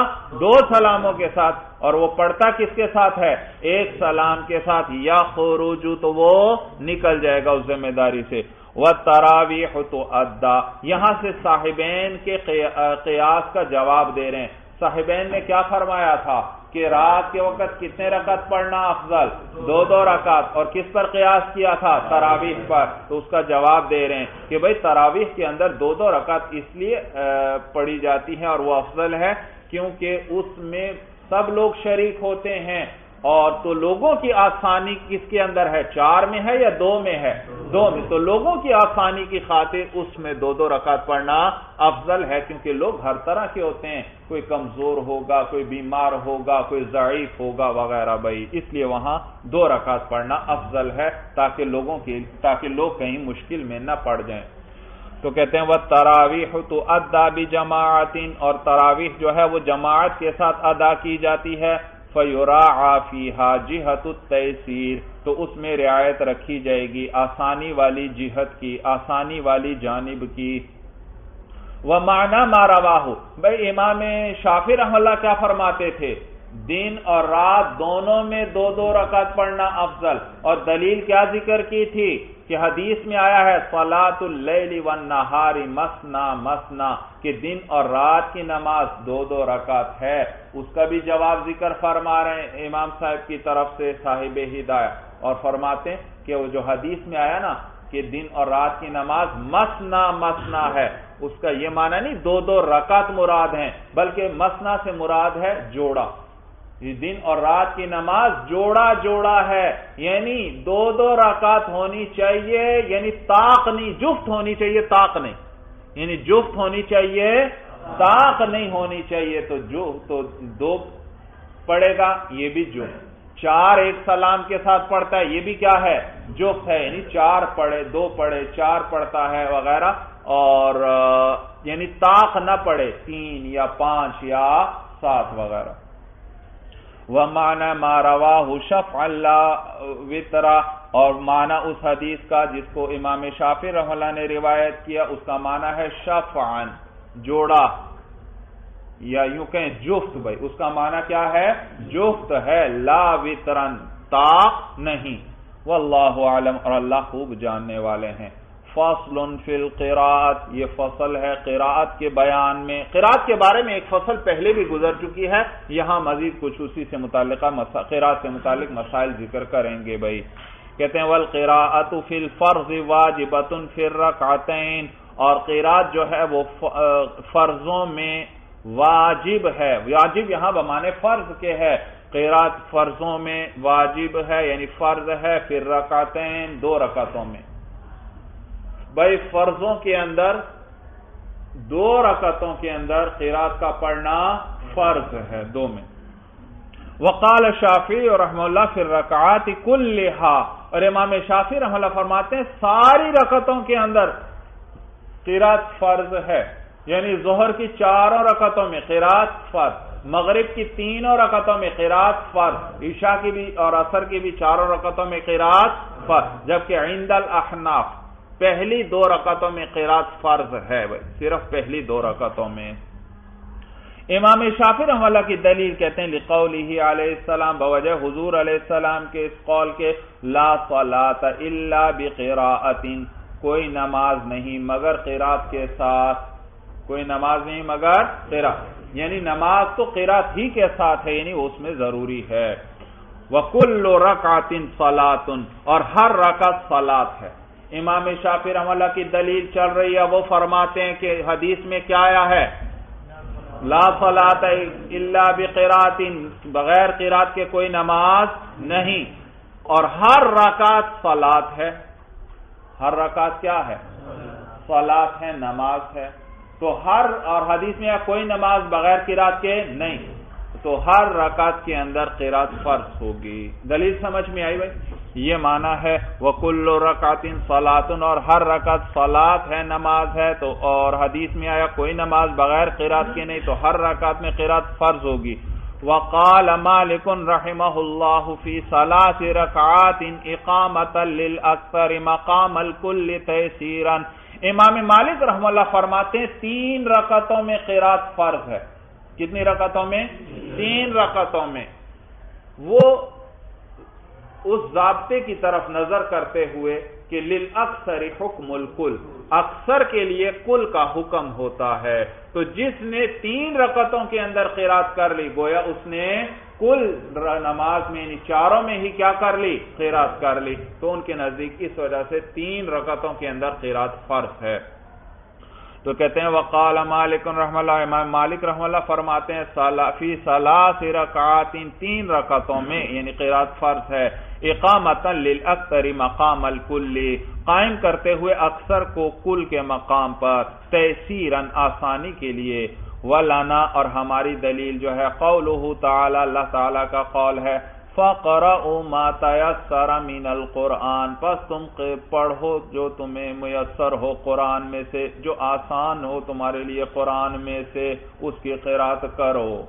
دو سلاموں کے ساتھ، اور وہ پڑھتا کس کے ساتھ ہے؟ ایک سلام کے ساتھ، یا خروجو تو وہ نکل جائے گا اس ذمہ داری سے۔ وہ تراویح تو ادا یہاں سے صاحبین کے قیاس کا جواب دے رہے ہیں۔ صاحبین نے کیا فرمایا تھا؟ کہ رات کے وقت کتنے رکعت پڑھنا افضل؟ دو دو رکعت. اور کس پر قیاس کیا تھا؟ تراویح پر. تو اس کا جواب دے رہے ہیں کہ بھائی تراویح کے اندر دو دو رکعت اس لیے پڑھی جاتی ہیں اور وہ افضل ہے کیونکہ اس میں سب لوگ شریک ہوتے ہیں۔ اور تو لوگوں کی آسانی کس کے اندر ہے؟ چار میں ہے یا دو میں ہے؟ دو میں. تو لوگوں کی آسانی کی خاطر اس میں دو دو رکعت پڑھنا افضل ہے، کیونکہ لوگ ہر طرح کے ہوتے ہیں. کوئی کمزور ہوگا، کوئی بیمار ہوگا، کوئی ضعیف ہوگا وغیرہ بھائی. اس لیے وہاں دو رکعت پڑھنا افضل ہے، تاکہ لوگوں کی، تاکہ لوگ کہیں مشکل میں نہ پڑ جائیں. تو کہتے ہیں وہ تراویح تو ادا بھی جماعتین اور تراویح جو ہے، وہ جماعت کے ساتھ ادا کی جاتی ہے. فیورا آفی جہت التیسیر تو اس میں رعایت رکھی جائے گی آسانی والی جہت کی، آسانی والی جانب کی۔ وہ مانا مارا واہو بھائی، امام شافی رحم اللہ کیا فرماتے تھے؟ دن اور رات دونوں میں دو دو رکعت پڑھنا افضل۔ اور دلیل کیا ذکر کی تھی؟ کہ حدیث میں آیا ہے فلاط اللیل والنہاری مسنا مسنا، کہ دن اور رات کی نماز دو دو رکعت ہے۔ اس کا بھی جواب ذکر فرما رہے ہیں امام صاحب کی طرف سے صاحب ہدایت۔ اور فرماتے ہیں کہ وہ جو حدیث میں آیا نا، کہ دن اور رات کی نماز مسنا مسنا ہے، اس کا یہ معنی نہیں دو دو رکعت مراد ہیں، بلکہ مسنا سے مراد ہے جوڑا۔ دن اور رات کی نماز جوڑا جوڑا ہے یعنی دو دو رکعت ہونی چاہیے یعنی تاق نہیں، جفت ہونی چاہیے تاق نہیں۔ یعنی جفت ہونی چاہیے تاق نہیں ہونی چاہیے، تو جو تو دو پڑے گا، یہ بھی جو چار ایک سلام کے ساتھ پڑھتا ہے، یہ بھی کیا ہے؟ جفت ہے۔ یعنی چار پڑھے، دو پڑھے، چار پڑھتا ہے وغیرہ۔ اور یعنی تاق نہ پڑے تین یا پانچ یا سات وغیرہ۔ وہ مانا ماروا شف اللہ وطرا اور مانا اس حدیث کا جس کو امام شافی رحم اللہ نے روایت کیا، اس کا مانا ہے شفعن جوڑا، یا یوں کہیں جفت بھائی۔ اس کا مانا کیا ہے؟ جفت ہے، لا وطرن، تا نہیں۔ واللہ عالم اور اللہ خوب جاننے والے ہیں۔ فصل فی القراءت، یہ فصل ہے قراءت کے بیان میں۔ قراءت کے بارے میں ایک فصل پہلے بھی گزر چکی ہے، یہاں مزید کچھ اسی سے متعلقہ قراءت سے متعلق مسائل ذکر کریں گے بھائی۔ کہتے ہیں والقراءت فی الفرض واجبت فی الرکعتین اور قراءت جو ہے وہ فرضوں میں واجب ہے۔ واجب یہاں بمانے فرض کے ہے۔ قراءت فرضوں میں واجب ہے یعنی فرض ہے پھر رکعتین دو رکعتوں میں۔ بھائی فرضوں کے اندر، دو رکعتوں کے اندر قیرات کا پڑھنا فرض ہے دو میں۔ وقال شافی اور رحم اللہ پھر رکعت کل لہا اور امام شافی رحم اللہ فرماتے ہیں، ساری رکعتوں کے اندر قیرات فرض ہے۔ یعنی ظہر کی چاروں رکعتوں میں قیرات فرض، مغرب کی تینوں رکعتوں میں قیرات فرض، عشاء کی بھی اور اثر کی بھی چاروں رکعتوں میں قیرات فرض۔ جبکہ عند الاحناف پہلی دو رکعتوں میں قیرات فرض ہے صرف پہلی دو رکعتوں میں۔ امام شافی رحم اللہ کی دلیل کہتے ہیں لقوله علیہ السلام، بوجہ حضور علیہ السلام کے اس قول کے، لا صلاة الا بقراءت کوئی نماز نہیں مگر قیرات کے ساتھ۔ کوئی نماز نہیں مگر قیرات یعنی نماز تو قیرات ہی کے ساتھ ہے یعنی اس میں ضروری ہے۔ وکل رکعتن فلاتن اور ہر رکعت فلات ہے۔ امام شافر اللہ کی دلیل چل رہی ہے، وہ فرماتے ہیں کہ حدیث میں کیا آیا ہے؟ لا فلات اللہ بقرات بغیر قرات کے کوئی نماز نہیں۔ اور ہر رکعت فلات ہے۔ ہر رکعت کیا ہے؟ فلات ہے، نماز ہے۔ تو ہر، اور حدیث میں کوئی نماز بغیر قرات کے نہیں۔ تو ہر رکعت کے اندر قرات فرض ہوگی۔ دلیل سمجھ میں آئی بھائی؟ یہ مانا ہے وہ کلو رکاتن اور ہر رکعت فلات ہے، نماز ہے، تو اور حدیث میں آیا کوئی نماز بغیر قرات کے نہیں، تو ہر رکعت میں قرات فرض ہوگی۔ وقال مالک رحمہ اللہ فی صلاة رکعات اقامت للاکثر مقام الکل تیسیرا۔ امام مالک رحمہ اللہ فرماتے ہیں، تین رکعتوں میں قرات فرض ہے۔ کتنی رکعتوں میں؟ تین رکعتوں میں۔ وہ اس ضابطے کی طرف نظر کرتے ہوئے کہ لل اکثر حکم الکل، اکثر کے لیے کل کا حکم ہوتا ہے۔ تو جس نے تین رکعتوں کے اندر قیرات کر لی، گویا اس نے کل نماز میں یعنی چاروں میں ہی کیا کر لی؟ قیرات کر لی۔ تو ان کے نزدیک اس وجہ سے تین رکعتوں کے اندر قیرات فرض ہے۔ تو کہتے ہیں، وقال مالک رحم اللہ، امام مالک رحم اللہ فرماتے ہیں فی سلاس رکعات تین رکعتوں میں یعنی قرات فرض ہے، اقامتا للاکثر مقام الکل، قائم کرتے ہوئے اکثر کو کل کے مقام پر، تیسیرا آسانی کے لیے ولانا اور ہماری دلیل جو ہے، قولہ تعالی، اللہ تعالی کا قول ہے فَقَرَأُ مَا تَيَسَّرَ مِنَ الْقُرْآنِ، پس تم پڑھو جو تمہیں میسر ہو قرآن میں سے، جو آسان ہو تمہارے لیے قرآن میں سے، اس کی قرآت کرو۔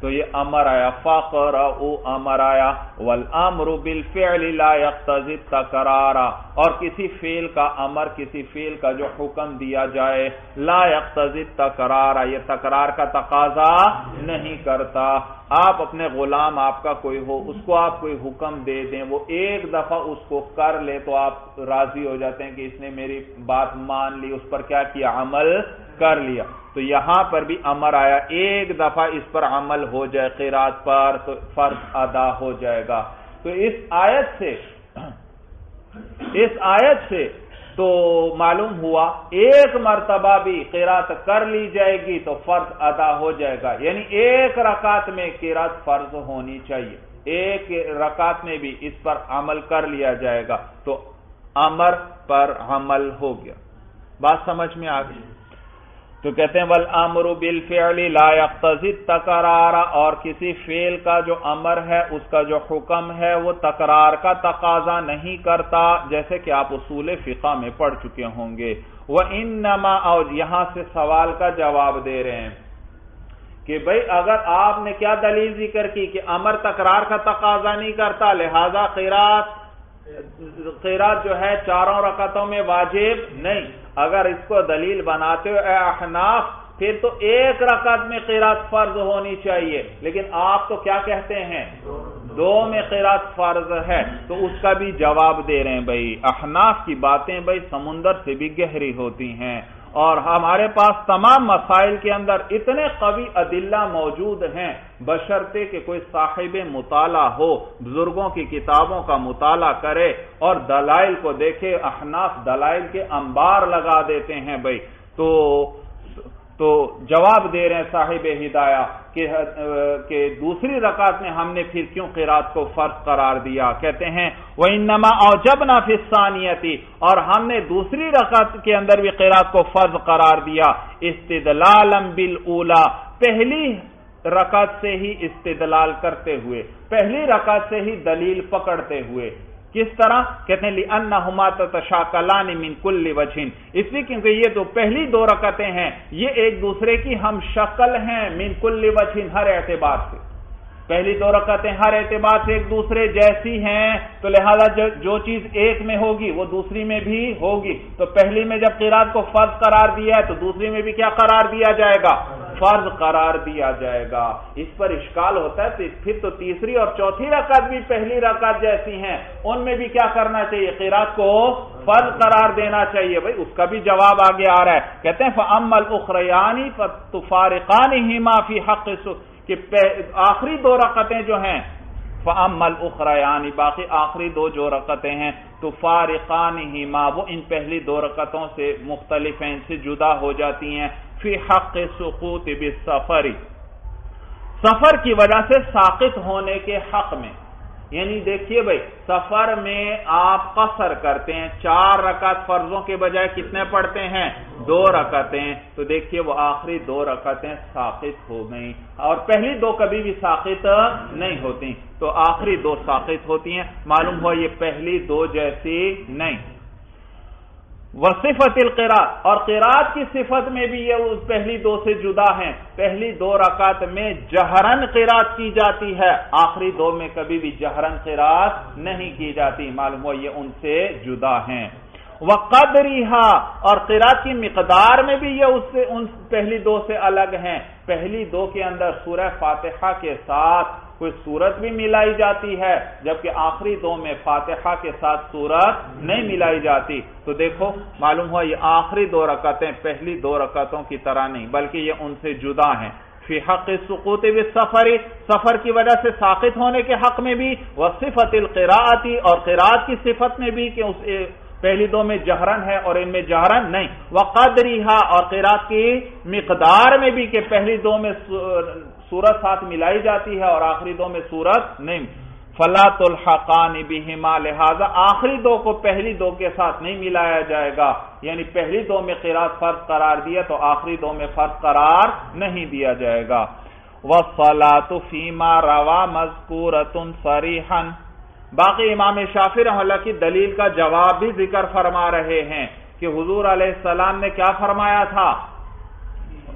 تو یہ امر آیا فَقَرَأُ امر آیا وَالْأَمْرُ بِالْفِعْلِ لَا يَقْتَزِ تَقْرَارًا اور کسی فیل کا امر، کسی فیل کا جو حکم دیا جائے، لا يقتضی تقرارا یہ تقرار کا تقاضا نہیں کرتا۔ آپ اپنے غلام، آپ کا کوئی ہو، اس کو آپ کوئی حکم دے دیں، وہ ایک دفعہ اس کو کر لے تو آپ راضی ہو جاتے ہیں کہ اس نے میری بات مان لی، اس پر کیا کیا، عمل کر لیا۔ تو یہاں پر بھی امر آیا۔ ایک دفعہ اس پر عمل ہو جائے قیرات پر تو فرض ادا ہو جائے گا۔ تو اس آیت سے، اس آیت سے تو معلوم ہوا، ایک مرتبہ بھی قیرات کر لی جائے گی تو فرض ادا ہو جائے گا۔ یعنی ایک رکعت میں قیرات فرض ہونی چاہیے۔ ایک رکعت میں بھی اس پر عمل کر لیا جائے گا۔ تو امر پر عمل ہو گیا۔ بات سمجھ میں آ گئی؟ تو کہتے ہیں ول بالفعل لا يقتضي تکرار اور کسی فعل کا جو امر ہے، اس کا جو حکم ہے، وہ تکرار کا تقاضا نہیں کرتا، جیسے کہ آپ اصول فقہ میں پڑھ چکے ہوں گے۔ وہ انما اور یہاں سے سوال کا جواب دے رہے ہیں کہ بھئی، اگر آپ نے کیا دلیل ذکر کی کہ امر تکرار کا تقاضا نہیں کرتا، لہذا قیرات قیرات جو ہے چاروں رکعتوں میں واجب نہیں۔ اگر اس کو دلیل بناتے ہو، اے احناف، پھر تو ایک رکعت میں قیرات فرض ہونی چاہیے۔ لیکن آپ تو کیا کہتے ہیں؟ دو میں قیرات فرض ہے۔ تو اس کا بھی جواب دے رہے ہیں بھائی۔ احناف کی باتیں بھائی سمندر سے بھی گہری ہوتی ہیں۔ اور ہمارے پاس تمام مسائل کے اندر اتنے قوی عدلہ موجود ہیں بشرتے کہ کوئی صاحب مطالعہ ہو، بزرگوں کی کتابوں کا مطالعہ کرے اور دلائل کو دیکھے، احناف دلائل کے انبار لگا دیتے ہیں بھائی۔ تو تو جواب دے رہے ہیں صاحب ہدایہ کہ دوسری رکعت میں ہم نے پھر کیوں قرات کو فرض قرار دیا؟ کہتے ہیں وہ انما اور جب اور ہم نے دوسری رکعت کے اندر بھی قرات کو فرض قرار دیا استدلال اولا پہلی رکعت سے ہی استدلال کرتے ہوئے، پہلی رکعت سے ہی دلیل پکڑتے ہوئے۔ کس طرح؟ کہتے ہیں انہما تشاکلان من کل وجہن اس لیے کیونکہ یہ تو پہلی دو رکعتیں ہیں، یہ ایک دوسرے کی ہم شکل ہیں من کل وجہن ہر اعتبار سے۔ پہلی دو رکعتیں ہر اعتبار سے ایک دوسرے جیسی ہیں، تو لہذا جو چیز ایک میں ہوگی، وہ دوسری میں بھی ہوگی۔ تو پہلی میں جب قرآن کو فرض قرار دیا ہے، تو دوسری میں بھی کیا قرار دیا جائے گا؟ فرض قرار دیا جائے گا۔ اس پر اشکال ہوتا ہے پھر تو تیسری اور چوتھی رکعت بھی پہلی رکعت جیسی ہیں۔ ان میں بھی کیا کرنا چاہیے؟ قیرات کو فرض قرار دینا چاہیے۔ بھائی، اس کا بھی جواب آگے آ رہا ہے۔ کہتے ہیں فعمل اخریانی فارقانی ہی معافی حق کہ آخری دو رکعتیں جو ہیں فعمل اخریانی باقی آخری دو جو رکعتیں ہیں تو فارقان ہی وہ ان پہلی دو رکعتوں سے مختلف ہیں، ان سے جدا ہو جاتی ہیں۔ فی حق سقوط بالسفر۔ سفر کی وجہ سے ساقط ہونے کے حق میں۔ یعنی دیکھیے بھائی، سفر میں آپ قصر کرتے ہیں، چار رکعت فرضوں کے بجائے کتنے پڑھتے ہیں؟ دو رکعتیں تو دیکھیے وہ آخری دو رکعتیں ساقط ہو گئیں۔ اور پہلی دو کبھی بھی ساقط نہیں ہوتی۔ تو آخری دو ساقط ہوتی ہیں۔ معلوم ہوا یہ پہلی دو جیسی نہیں۔ وصفت القرات اور قرات کی صفت میں بھی یہ پہلی دو سے جدا ہیں۔ پہلی دو رکعت میں جہرن قرات کی جاتی ہے، آخری دو میں کبھی بھی جہرن قرات نہیں کی جاتی، معلوم ہو یہ ان سے جدا ہیں۔ وہ اور قرات کی مقدار میں بھی یہ اس سے، ان پہلی دو سے الگ ہیں۔ پہلی دو کے اندر سورہ فاتحہ کے ساتھ کوئی صورت بھی ملائی جاتی ہے، جبکہ آخری دو میں فاتحہ کے ساتھ صورت نہیں ملائی جاتی۔ تو دیکھو، معلوم ہوا یہ آخری دو رکعتیں پہلی دو رکعتوں کی طرح نہیں، بلکہ یہ ان سے جدا ہیں۔ فی حق سقوط بھی سفری، سفر کی وجہ سے ساقط ہونے کے حق میں بھی وہ صفت القراعتی اور قرآت کی صفت میں بھی کہ اس پہلی دو میں جہرن ہے اور ان میں جہرن نہیں۔ وہ قدری اور قرآت کی مقدار میں بھی کہ پہلی دو میں سورت ساتھ ملائی جاتی ہے اور آخری دو میں سورت نہیں۔ فلاط الحقان بہما لہذا آخری دو کو پہلی دو کے ساتھ نہیں ملایا جائے گا۔ یعنی پہلی دو میں قرآت فرض قرار دیا تو آخری دو میں فرض قرار نہیں دیا جائے گا۔ وہ فلاط فیما روا مذکورت سریحن باقی امام شافی رحم اللہ کی دلیل کا جواب بھی ذکر فرما رہے ہیں کہ حضور علیہ السلام نے کیا فرمایا تھا؟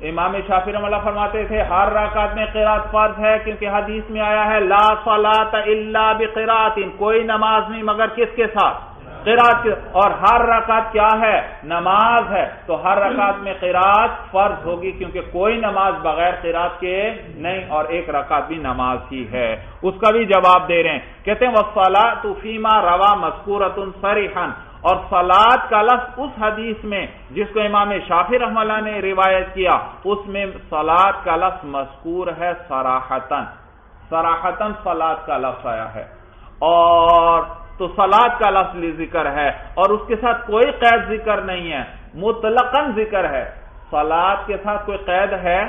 امام شافی رحم اللہ فرماتے تھے، ہر رکعت میں قرات فرض ہے، کیونکہ حدیث میں آیا ہے، لا صلاة الا بقرات کوئی نماز نہیں مگر کس کے ساتھ؟ قرات اور ہر رکعت کیا ہے؟ نماز ہے۔ تو ہر رکعت میں قرات فرض ہوگی، کیونکہ کوئی نماز بغیر قرات کے نہیں، اور ایک رکعت بھی نماز ہی ہے۔ اس کا بھی جواب دے رہے ہیں۔ کہتے ہیں وہ فیما روا مسکورت سریحن اور سلاد کا لفظ اس حدیث میں جس کو امام شافی رحم اللہ نے روایت کیا اس میں سلاد کا لفظ مذکور ہے سراہتن سراہتن سلاد کا لفظ آیا ہے۔ اور تو سلاد کا لفظ ذکر ہے اور اس کے ساتھ کوئی قید ذکر نہیں ہے۔ مطلقاً ذکر ہے۔ سلاد کے ساتھ کوئی قید ہے؟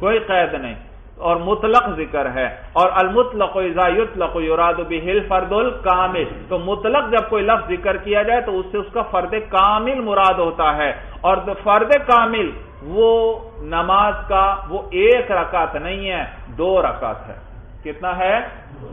کوئی قید نہیں۔ اور مطلق ذکر ہے اور المطلق یطلق یراد به فرد الکامل، تو مطلق جب کوئی لفظ ذکر کیا جائے تو اس سے اس کا فرد کامل مراد ہوتا ہے اور فرد کامل وہ نماز کا وہ ایک رکعت نہیں ہے، دو رکعت ہے۔ کتنا ہے؟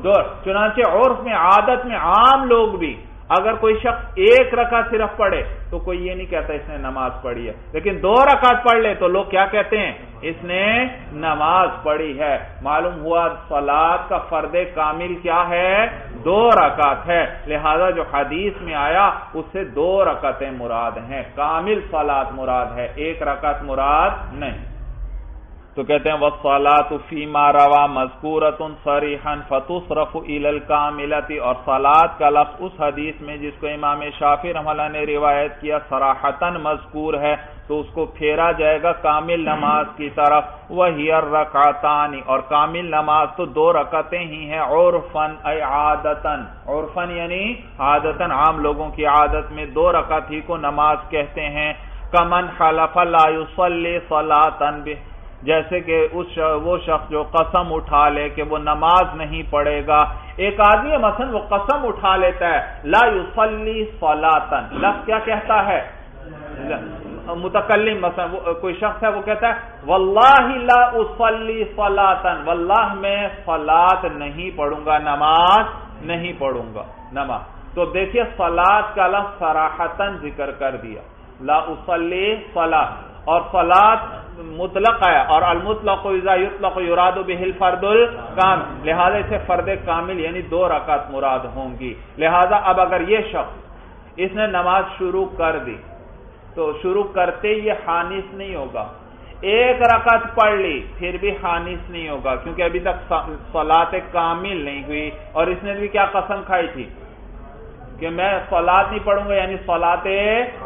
دو۔ چنانچہ عرف میں، عادت میں عام لوگ بھی اگر کوئی شخص ایک رکعت صرف پڑھے تو کوئی یہ نہیں کہتا اس نے نماز پڑھی ہے، لیکن دو رکعت پڑھ لے تو لوگ کیا کہتے ہیں؟ اس نے نماز پڑھی ہے۔ معلوم ہوا سلاد کا فرد کامل کیا ہے؟ دو رکعت ہے۔ لہذا جو حدیث میں آیا، اس سے دو رکعتیں مراد ہیں۔ کامل سلاد مراد ہے، ایک رکعت مراد نہیں۔ تو کہتے ہیں وسلات فیما روا مذکورت سریحن فتصرف الى الکاملتی اور سلاد کا لفظ اس حدیث میں جس کو امام شافی رحم نے روایت کیا سراحتن مذکور ہے، تو اس کو پھیرا جائے گا کامل نماز کی طرف. وہی الرکعتانی اور کامل نماز تو دو رکعتیں ہی ہیں عرفن ای عادتن عرفن یعنی عادتن عام لوگوں کی عادت میں دو رکعت ہی کو نماز کہتے ہیں. کمن حلف لا يصلي صلاة به جیسے کہ اس وہ شخص جو قسم اٹھا لے کہ وہ نماز نہیں پڑھے گا۔ ایک آدمی مثلا وہ قسم اٹھا لیتا ہے، لا یصلی صلاتن لفظ کیا کہتا ہے؟ متکلم، مثلا کوئی شخص ہے، وہ کہتا ہے، واللہ لا اصلی صلاتن واللہ میں صلات نہیں پڑھوں گا، نماز نہیں پڑھوں گا، نماز۔ تو دیکھیے صلات کا لفظ سراحتن ذکر کر دیا۔ لا اصلی صلات اور فلاد مطلق ہے اور المطلق یطلق یراد به فرد الکام لہذا اسے فرد کامل یعنی دو رکعت مراد ہوں گی۔ لہذا اب اگر یہ شخص اس نے نماز شروع کر دی، تو شروع کرتے یہ حانس نہیں ہوگا۔ ایک رکعت پڑھ لی، پھر بھی خانص نہیں ہوگا، کیونکہ ابھی تک سولاد کامل نہیں ہوئی اور اس نے بھی کیا قسم کھائی تھی؟ کہ میں سولاد نہیں پڑھوں گا یعنی سولاد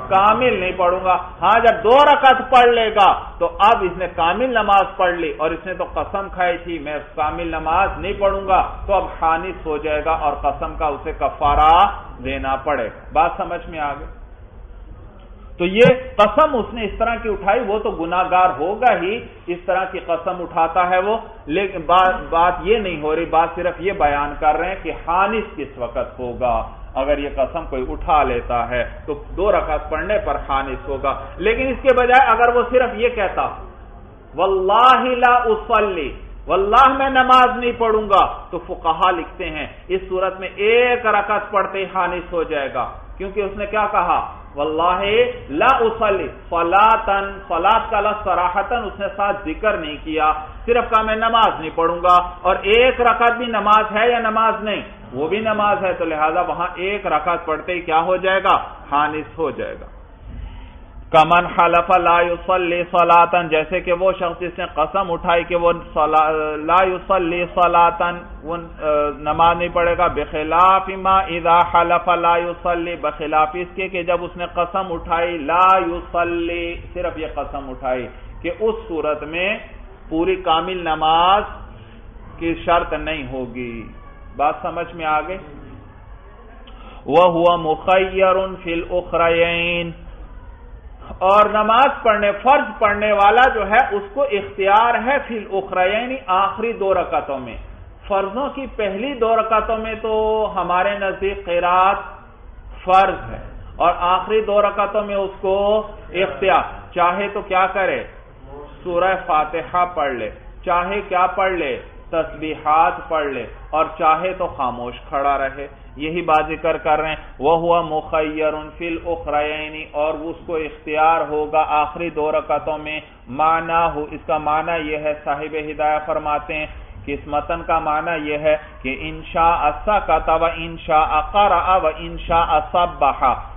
کامل نہیں پڑھوں گا۔ ہاں جب دو رکعت پڑھ لے گا، تو اب اس نے کامل نماز پڑھ لی اور اس نے تو قسم کھائی تھی، میں کامل نماز نہیں پڑھوں گا، تو اب خانص ہو جائے گا اور قسم کا اسے کفارہ دینا پڑے بات سمجھ میں آ گئی؟ تو یہ قسم اس نے اس طرح کی اٹھائی، وہ تو گناگار ہوگا ہی، اس طرح کی قسم اٹھاتا ہے وہ۔ لیکن بات یہ نہیں ہو رہی، بات صرف یہ بیان کر رہے ہیں کہ حانس کس وقت ہوگا۔ اگر یہ قسم کوئی اٹھا لیتا ہے تو دو رکعت پڑھنے پر خانص ہوگا۔ لیکن اس کے بجائے اگر وہ صرف یہ کہتا، واللہ لا اصلی، واللہ میں نماز نہیں پڑھوں گا، تو فقہا لکھتے ہیں، اس صورت میں ایک رکعت پڑھتے ہی خانص ہو جائے گا۔ کیونکہ اس نے کیا کہا؟ واللہ لا اصلی فلاتن فلات کا لفظ صراحتن اس نے ساتھ ذکر نہیں کیا۔ صرف کہا میں نماز نہیں پڑھوں گا، اور ایک رکعت بھی نماز ہے یا نماز نہیں؟ وہ بھی نماز ہے، تو لہذا وہاں ایک رکعت پڑھتے ہی کیا ہو جائے گا؟ خانص ہو جائے گا۔ کمن حلف لا يصلي صلاتا جیسے کہ وہ شخص جس نے قسم اٹھائی کہ وہ لا يصلي صلاتا وہ نماز نہیں پڑھے گا، بخلاف ما اذا حلف لا يصلي بخلاف اس کے کہ جب اس نے قسم اٹھائی، لا يصلي صرف یہ قسم اٹھائی کہ اس صورت میں پوری کامل نماز کی شرط نہیں ہوگی۔ بات سمجھ میں آ گئی وہ ہوا مخیر فی الاخرین۔ اور نماز پڑھنے، فرض پڑھنے والا جو ہے، اس کو اختیار ہے فی الاخرین یعنی آخری دو رکعتوں میں۔ فرضوں کی پہلی دو رکعتوں میں تو ہمارے نزدیک قیرات فرض ہے، اور آخری دو رکعتوں میں اس کو اختیار۔ چاہے تو کیا کرے؟ سورہ فاتحہ پڑھ لے، چاہے کیا پڑھ لے؟ تسبیحات پڑھ لے، اور چاہے تو خاموش کھڑا رہے۔ یہی بات ذکر کر رہے ہیں۔ وہ ہوا مخیر فل اخرینی اور اس کو اختیار ہوگا آخری دو رکعتوں میں۔ مانا ہو اس کا معنی یہ ہے، صاحب ہدایہ فرماتے ہیں۔ اس کا معنی یہ ہے کہ انشا اسا کا و انشا اقرا و انشا اسب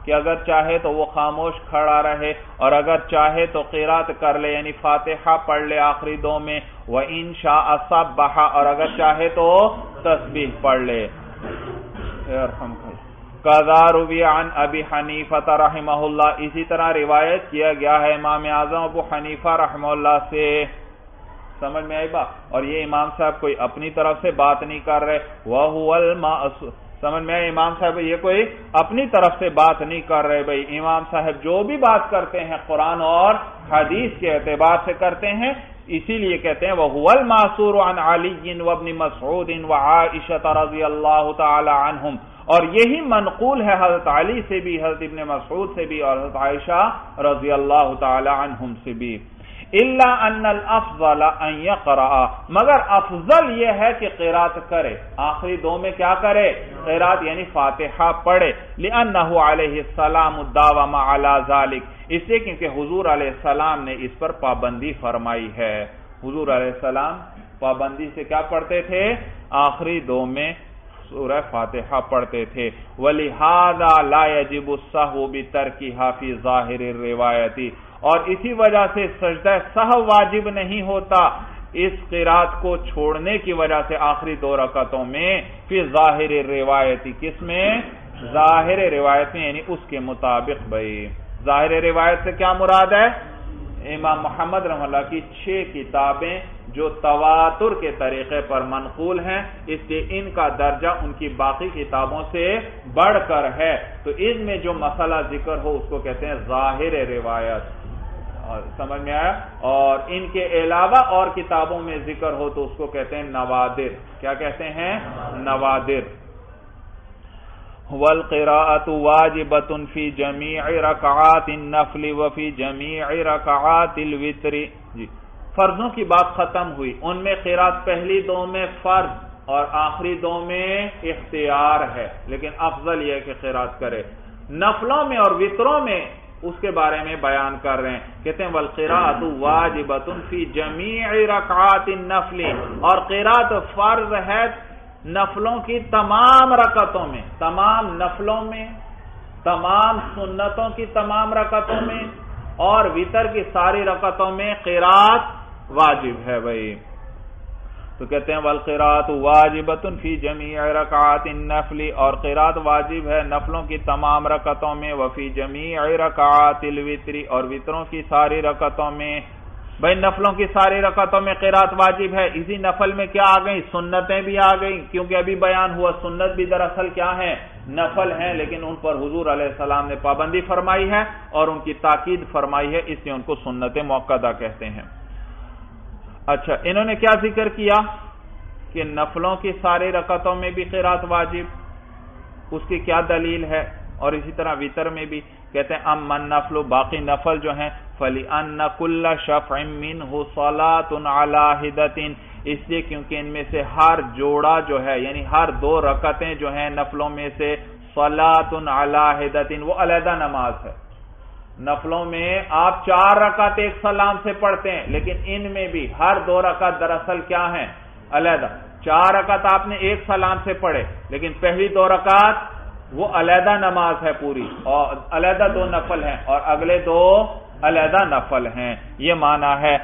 کہ اگر چاہے تو وہ خاموش کھڑا رہے، اور اگر چاہے تو قیرات کر لے یعنی فاتحہ پڑھ لے آخری دو میں۔ وہ انشا اسب اور اگر چاہے تو تسبیح پڑھ لے۔ عن ابی حنیفہ رحمہ اللہ اسی طرح روایت کیا گیا ہے امام اعظم ابو حنیفہ رحمہ اللہ سے۔ سمجھ میں آئی بات؟ اور یہ امام صاحب کوئی اپنی طرف سے بات نہیں کر رہے۔ وہ سمجھ میں امام صاحب، یہ کوئی اپنی طرف سے بات نہیں کر رہے بھائی۔ امام صاحب جو بھی بات کرتے ہیں قرآن اور حدیث کے اعتبار سے کرتے ہیں اسی لیے کہتے ہیں وہ الماسور عن علی وابن مسعود وعائشہ رضی اللہ تعالی عنہم اور یہی منقول ہے حضرت علی سے بھی، حضرت ابن مسعود سے بھی اور حضرت عائشہ رضی اللہ تعالی عنہم سے بھی۔ اللہ ان الافضل ان یقرا مگر افضل یہ ہے کہ قرات کرے. آخری دو میں کیا کرے؟ قرات یعنی فاتحہ پڑھے. لانه علیہ السلام الدعوام علی ذلك اس لیے کیونکہ حضور علیہ السلام نے اس پر پابندی فرمائی ہے. حضور علیہ السلام پابندی سے کیا پڑھتے تھے؟ آخری دو میں سورہ فاتحہ پڑھتے تھے. وَلِهَذَا لَا يَجِبُ السَّهُ بِتَرْكِهَا فِي ظَاهِرِ الرِّوَایَتِ اور اسی وجہ سے سجدہ سہ واجب نہیں ہوتا اس قرات کو چھوڑنے کی وجہ سے آخری دو رکعتوں میں پھر ظاہر روایتی کس میں؟ ظاہر روایت میں یعنی اس کے مطابق بھائی۔ ظاہر روایت سے کیا مراد ہے؟ امام محمد رحم اللہ کی چھ کتابیں جو تواتر کے طریقے پر منقول ہیں، اس لیے ان کا درجہ ان کی باقی کتابوں سے بڑھ کر ہے۔ تو ان میں جو مسئلہ ذکر ہو، اس کو کہتے ہیں ظاہر روایت۔ سمجھ میں آیا؟ اور ان کے علاوہ اور کتابوں میں ذکر ہو تو اس کو کہتے ہیں نوادر۔ کیا کہتے ہیں؟ نوادر۔ والقراءة واجبة في جميع ركعات النفل وفي جميع ركعات الوتر۔ جی۔ فرضوں کی بات ختم ہوئی۔ ان میں قرات پہلی دو میں فرض اور آخری دو میں اختیار ہے۔ لیکن افضل یہ کہ قرات کرے۔ نفلوں میں اور وطروں میں اس کے بارے میں بیان کر رہے ہیں۔ کہتے ہیں والقراءة واجبة في جميع ركعات النفل۔ اور قرات فرض ہے نفلوں کی تمام رکتوں میں، تمام نفلوں میں، تمام سنتوں کی تمام رکتوں میں، اور وطر کی ساری رکعتوں میں قیرات واجب ہے بھائی۔ تو کہتے ہیں والقرات واجبت فی جمیع رکعات النفل، اور قرات واجب ہے نفلوں کی تمام رکعتوں میں، وفی جمیع رکعات الوتری اور وطروں کی ساری رکعتوں میں۔ بھائی، نفلوں کی ساری رکعتوں میں قرات واجب ہے۔ اسی نفل میں کیا آ گئی سنتیں بھی آ گئی کیونکہ ابھی بیان ہوا سنت بھی دراصل کیا ہے؟ نفل ہیں، لیکن ان پر حضور علیہ السلام نے پابندی فرمائی ہے اور ان کی تاکید فرمائی ہے، اس لیے ان کو سنت موقع کہتے ہیں۔ اچھا انہوں نے کیا ذکر کیا؟ کہ نفلوں کی ساری رکعتوں میں بھی قرات واجب، اس کی کیا دلیل ہے؟ اور اسی طرح وطر میں بھی کہتے ہیں ام من نفل باقی نفل جو ہیں فلی ان کل شف امین اس لیے کیونکہ ان میں سے ہر جوڑا جو ہے یعنی ہر دو رکعتیں جو ہیں نفلوں میں سے فلاط علاحدین وہ علیحدہ نماز ہے۔ نفلوں میں آپ چار رکعت ایک سلام سے پڑھتے ہیں، لیکن ان میں بھی ہر دو رکعت دراصل کیا ہیں؟ علیحدہ۔ چار رکعت آپ نے ایک سلام سے پڑھے، لیکن پہلی دو رکعت وہ علیحدہ نماز ہے پوری، اور علیحدہ دو نفل ہیں، اور اگلے دو علیحدہ نفل ہیں۔ یہ مانا ہے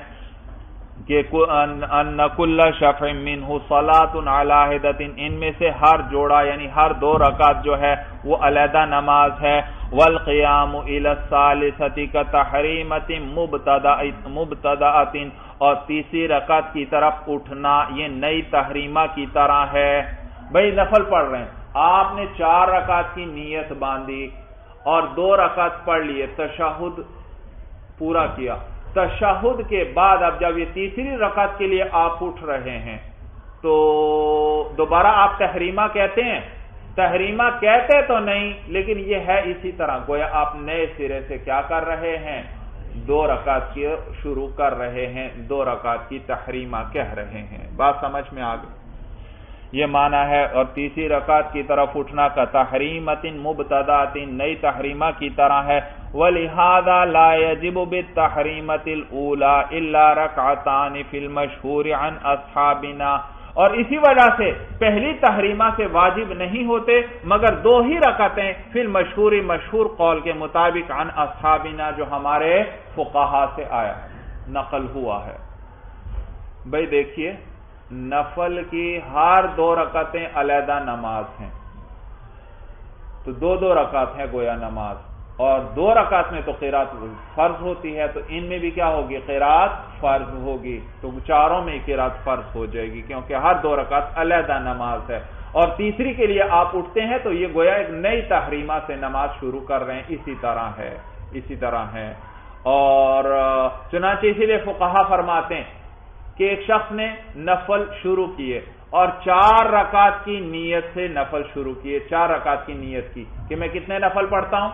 کہ منہ صلاۃ ان میں سے ہر جوڑا یعنی ہر دو رکعت جو ہے وہ علیحدہ نماز ہے۔ والقیام الى الثالثه كتحریمت مبتدأت اور تیسری رکعت کی طرف اٹھنا یہ نئی تحریمہ کی طرح ہے۔ بھئی نفل پڑھ رہے ہیں۔ آپ نے چار رکعت کی نیت باندھی اور دو رکعت پڑھ لیے، تشہد پورا کیا۔ تشہد کے بعد اب جب یہ تیسری رکعت کے لیے آپ اٹھ رہے ہیں تو دوبارہ آپ تحریمہ کہتے ہیں۔ تحریمہ کہتے تو نہیں، لیکن یہ ہے اسی طرح۔ گویا آپ نئے سرے سے کیا کر رہے ہیں؟ دو رکعت کی شروع کر رہے ہیں، دو رکعت کی تحریمہ کہہ رہے ہیں۔ بات سمجھ میں آ گئی۔ یہ مانا ہے، اور تیسری رکعت کی طرف اٹھنا کا تحریمت مبتدات نئی تحریمہ کی طرح ہے۔ وَلِهَذَا لَا يَجِبُ بِالتَّحْرِيمَةِ الْأُولَى إِلَّا رَكْعَتَانِ فِي الْمَشْهُورِ عَنْ أَصْحَابِنَا اور اسی وجہ سے پہلی تحریمہ سے واجب نہیں ہوتے، مگر دو ہی رکعتیں فی المشہوری مشہور قول کے مطابق عن اصحابنا جو ہمارے فقہا سے آیا نقل ہوا ہے۔ بھائی دیکھیے، نفل کی ہر دو رکعتیں علیحدہ نماز ہیں۔ تو دو دو رکعت ہیں گویا نماز۔ اور دو رکعت میں تو قیرات فرض ہوتی ہے، تو ان میں بھی کیا ہوگی؟ قیرات فرض ہوگی۔ تو چاروں میں قیرات فرض ہو جائے گی، کیونکہ ہر دو رکعت علیحدہ نماز ہے۔ اور تیسری کے لیے آپ اٹھتے ہیں تو یہ گویا ایک نئی تحریمہ سے نماز شروع کر رہے ہیں۔ اسی طرح ہے، اسی طرح ہے۔ اور چنانچہ اسی لیے فقہا فرماتے ہیں کہ ایک شخص نے نفل شروع کیے۔ اور چار رکعت کی نیت سے نفل شروع کیے چار رکعت کی نیت کی کہ میں کتنے نفل پڑھتا ہوں؟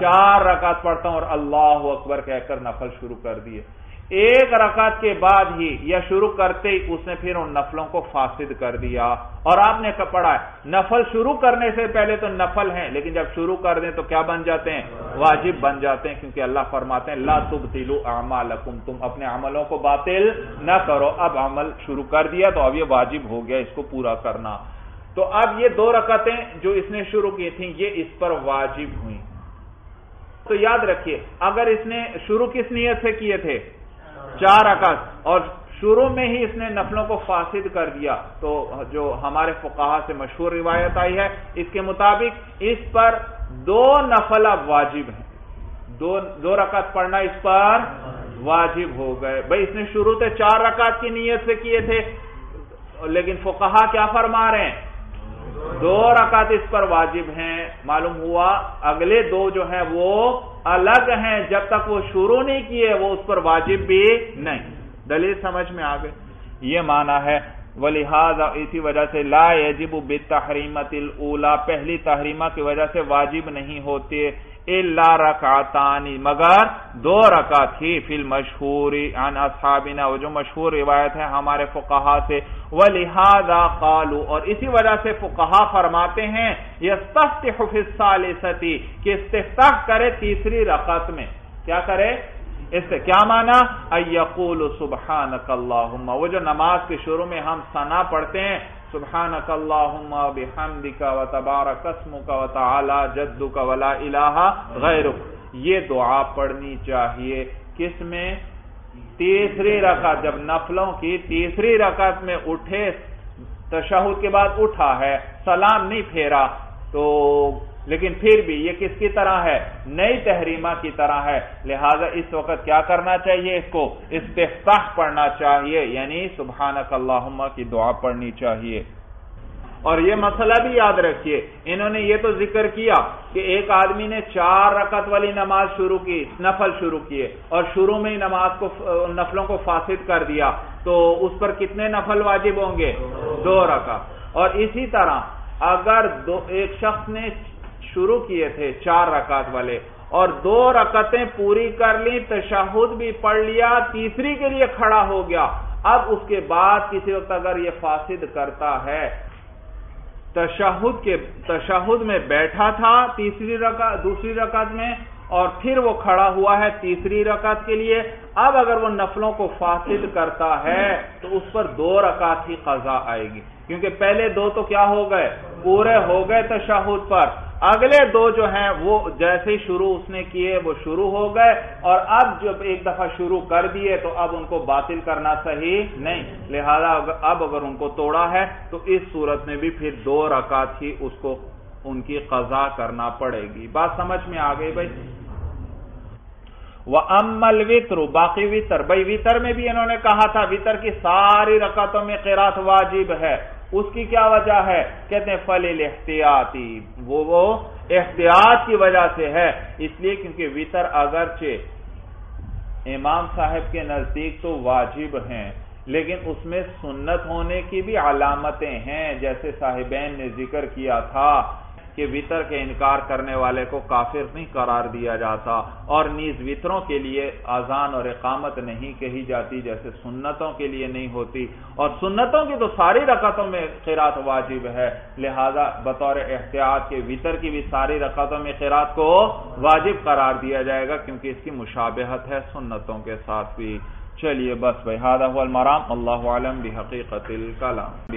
چار رکعت. پڑھتا ہوں اور اللہ اکبر کہہ کر نفل شروع کر دیے۔ ایک رکعت کے بعد ہی یا شروع کرتے ہی اس نے پھر ان نفلوں کو فاسد کر دیا۔ اور آپ نے پڑھا ہے؟ نفل شروع کرنے سے پہلے تو نفل ہیں، لیکن جب شروع کر دیں تو کیا بن جاتے ہیں؟ واجب بن جاتے ہیں، کیونکہ اللہ فرماتے ہیں، لا تبتلو اعمالکم، تم اپنے عملوں کو باطل نہ کرو۔ اب عمل شروع کر دیا تو اب یہ واجب ہو گیا اس کو پورا کرنا۔ تو اب یہ دو رکعتیں جو اس نے شروع کی تھیں، یہ اس پر واجب ہوئی تو یاد رکھیے، اگر اس نے شروع کس نیت سے کیے تھے؟ چار رکعت۔ اور شروع میں ہی اس نے نفلوں کو فاسد کر دیا۔ تو جو ہمارے فقہا سے مشہور روایت آئی ہے، اس کے مطابق اس پر دو نفل اب واجب ہیں۔ دو دو رکعت پڑھنا اس پر واجب ہو گئے۔ بھائی، اس نے شروع سے چار رکعت کی نیت سے کیے تھے۔ لیکن فقہا کیا فرما رہے ہیں؟ دو رکعت اس پر واجب ہیں۔ معلوم ہوا اگلے دو جو ہیں وہ الگ ہیں، جب تک وہ شروع نہیں کیے، وہ اس پر واجب بھی نہیں۔ دلیل سمجھ میں آ گئے یہ مانا ہے، ولہذا، اسی وجہ سے لا یجب بتحریمت الاولا۔ پہلی تحریمہ کی وجہ سے واجب نہیں ہوتے الا رکعتانی، مگر دو رکعت ہی فی المشہوری عن اصحابنا، وہ جو مشہور روایت ہے ہمارے فقہا سے۔ ولہذا قالو اور اسی وجہ سے فقہا فرماتے ہیں، یستفتح فی الثالثتی، کہ استفتاح کرے تیسری رکعت میں۔ کیا کرے؟ اس سے کیا مانا؟ ایقول سبحانک اللہم، وہ جو نماز کے شروع میں ہم ثنا پڑھتے ہیں سبحانک اللہم بحمدک و تبارک اسمک و تعالی جدک ولا الہ غیرک۔ یہ دعا پڑھنی چاہیے کس میں؟ تیسری رکعت، جب نفلوں کی تیسری رکعت میں اٹھے، تشہد کے بعد اٹھا ہے، سلام نہیں پھیرا، تو لیکن پھر بھی یہ کس کی طرح ہے؟ نئی تحریمہ کی طرح ہے۔ لہذا اس وقت کیا کرنا چاہیے؟ اس کو استفتاح پڑھنا چاہیے یعنی سبحانک اللہم کی دعا پڑھنی چاہیے۔ اور یہ مسئلہ بھی یاد رکھیے، انہوں نے یہ تو ذکر کیا کہ ایک آدمی نے چار رکعت والی نماز شروع کی، نفل شروع کیے اور شروع میں ہی نماز کو نفلوں کو فاسد کر دیا۔ تو اس پر کتنے نفل واجب ہوں گے؟ دو رکعت۔ اور اسی طرح اگر دو ایک شخص نے شروع کیے تھے، چار رکعت والے۔ اور دو رکعتیں پوری کر لی تشہد بھی پڑھ لیا، تیسری کے لیے کھڑا ہو گیا۔ اب اس کے بعد کسی وقت اگر یہ فاسد کرتا ہے، تشہد کے تشہد میں بیٹھا تھا تیسری رکعت، دوسری رکعت میں، اور پھر وہ کھڑا ہوا ہے تیسری رکعت کے لیے۔ اب اگر وہ نفلوں کو فاسد کرتا ہے، تو اس پر دو رکعت ہی قضا آئے گی۔ کیونکہ پہلے دو تو کیا ہو گئے؟ پورے ہو گئے تشہد پر۔ اگلے دو جو ہیں وہ جیسے ہی شروع اس نے کیے وہ شروع ہو گئے اور اب جب ایک دفعہ شروع کر دیے تو اب ان کو باطل کرنا صحیح نہیں۔ لہذا اب اگر ان کو توڑا ہے تو اس صورت میں بھی پھر دو رکعت ہی اس کو ان کی قضا کرنا پڑے گی۔ بات سمجھ میں آ گئی بھائی؟ وہ امل وطر باقی وطر بھائی وطر میں بھی انہوں نے کہا تھا وطر کی ساری رکعتوں میں قیرات واجب ہے۔ اس کی کیا وجہ ہے؟ کہتے ہیں فل احتیاطی وہ وہ احتیاط کی وجہ سے ہے. اس لیے کیونکہ وطر اگرچہ امام صاحب کے نزدیک تو واجب ہیں، لیکن اس میں سنت ہونے کی بھی علامتیں ہیں، جیسے صاحبین نے ذکر کیا تھا۔ کہ وطر کے انکار کرنے والے کو کافر نہیں قرار دیا جاتا اور نیز وطروں کے لیے آزان اور اقامت نہیں کہی جاتی جیسے سنتوں کے لیے نہیں ہوتی اور سنتوں کی تو ساری رکعتوں میں قرات واجب ہے لہذا بطور احتیاط کے وطر کی بھی ساری رکعتوں میں قرات کو واجب قرار دیا جائے گا کیونکہ اس کی مشابہت ہے سنتوں کے ساتھ بھی چلیے بس بھائی المرام اللہ عالم بحقیقت الکلام۔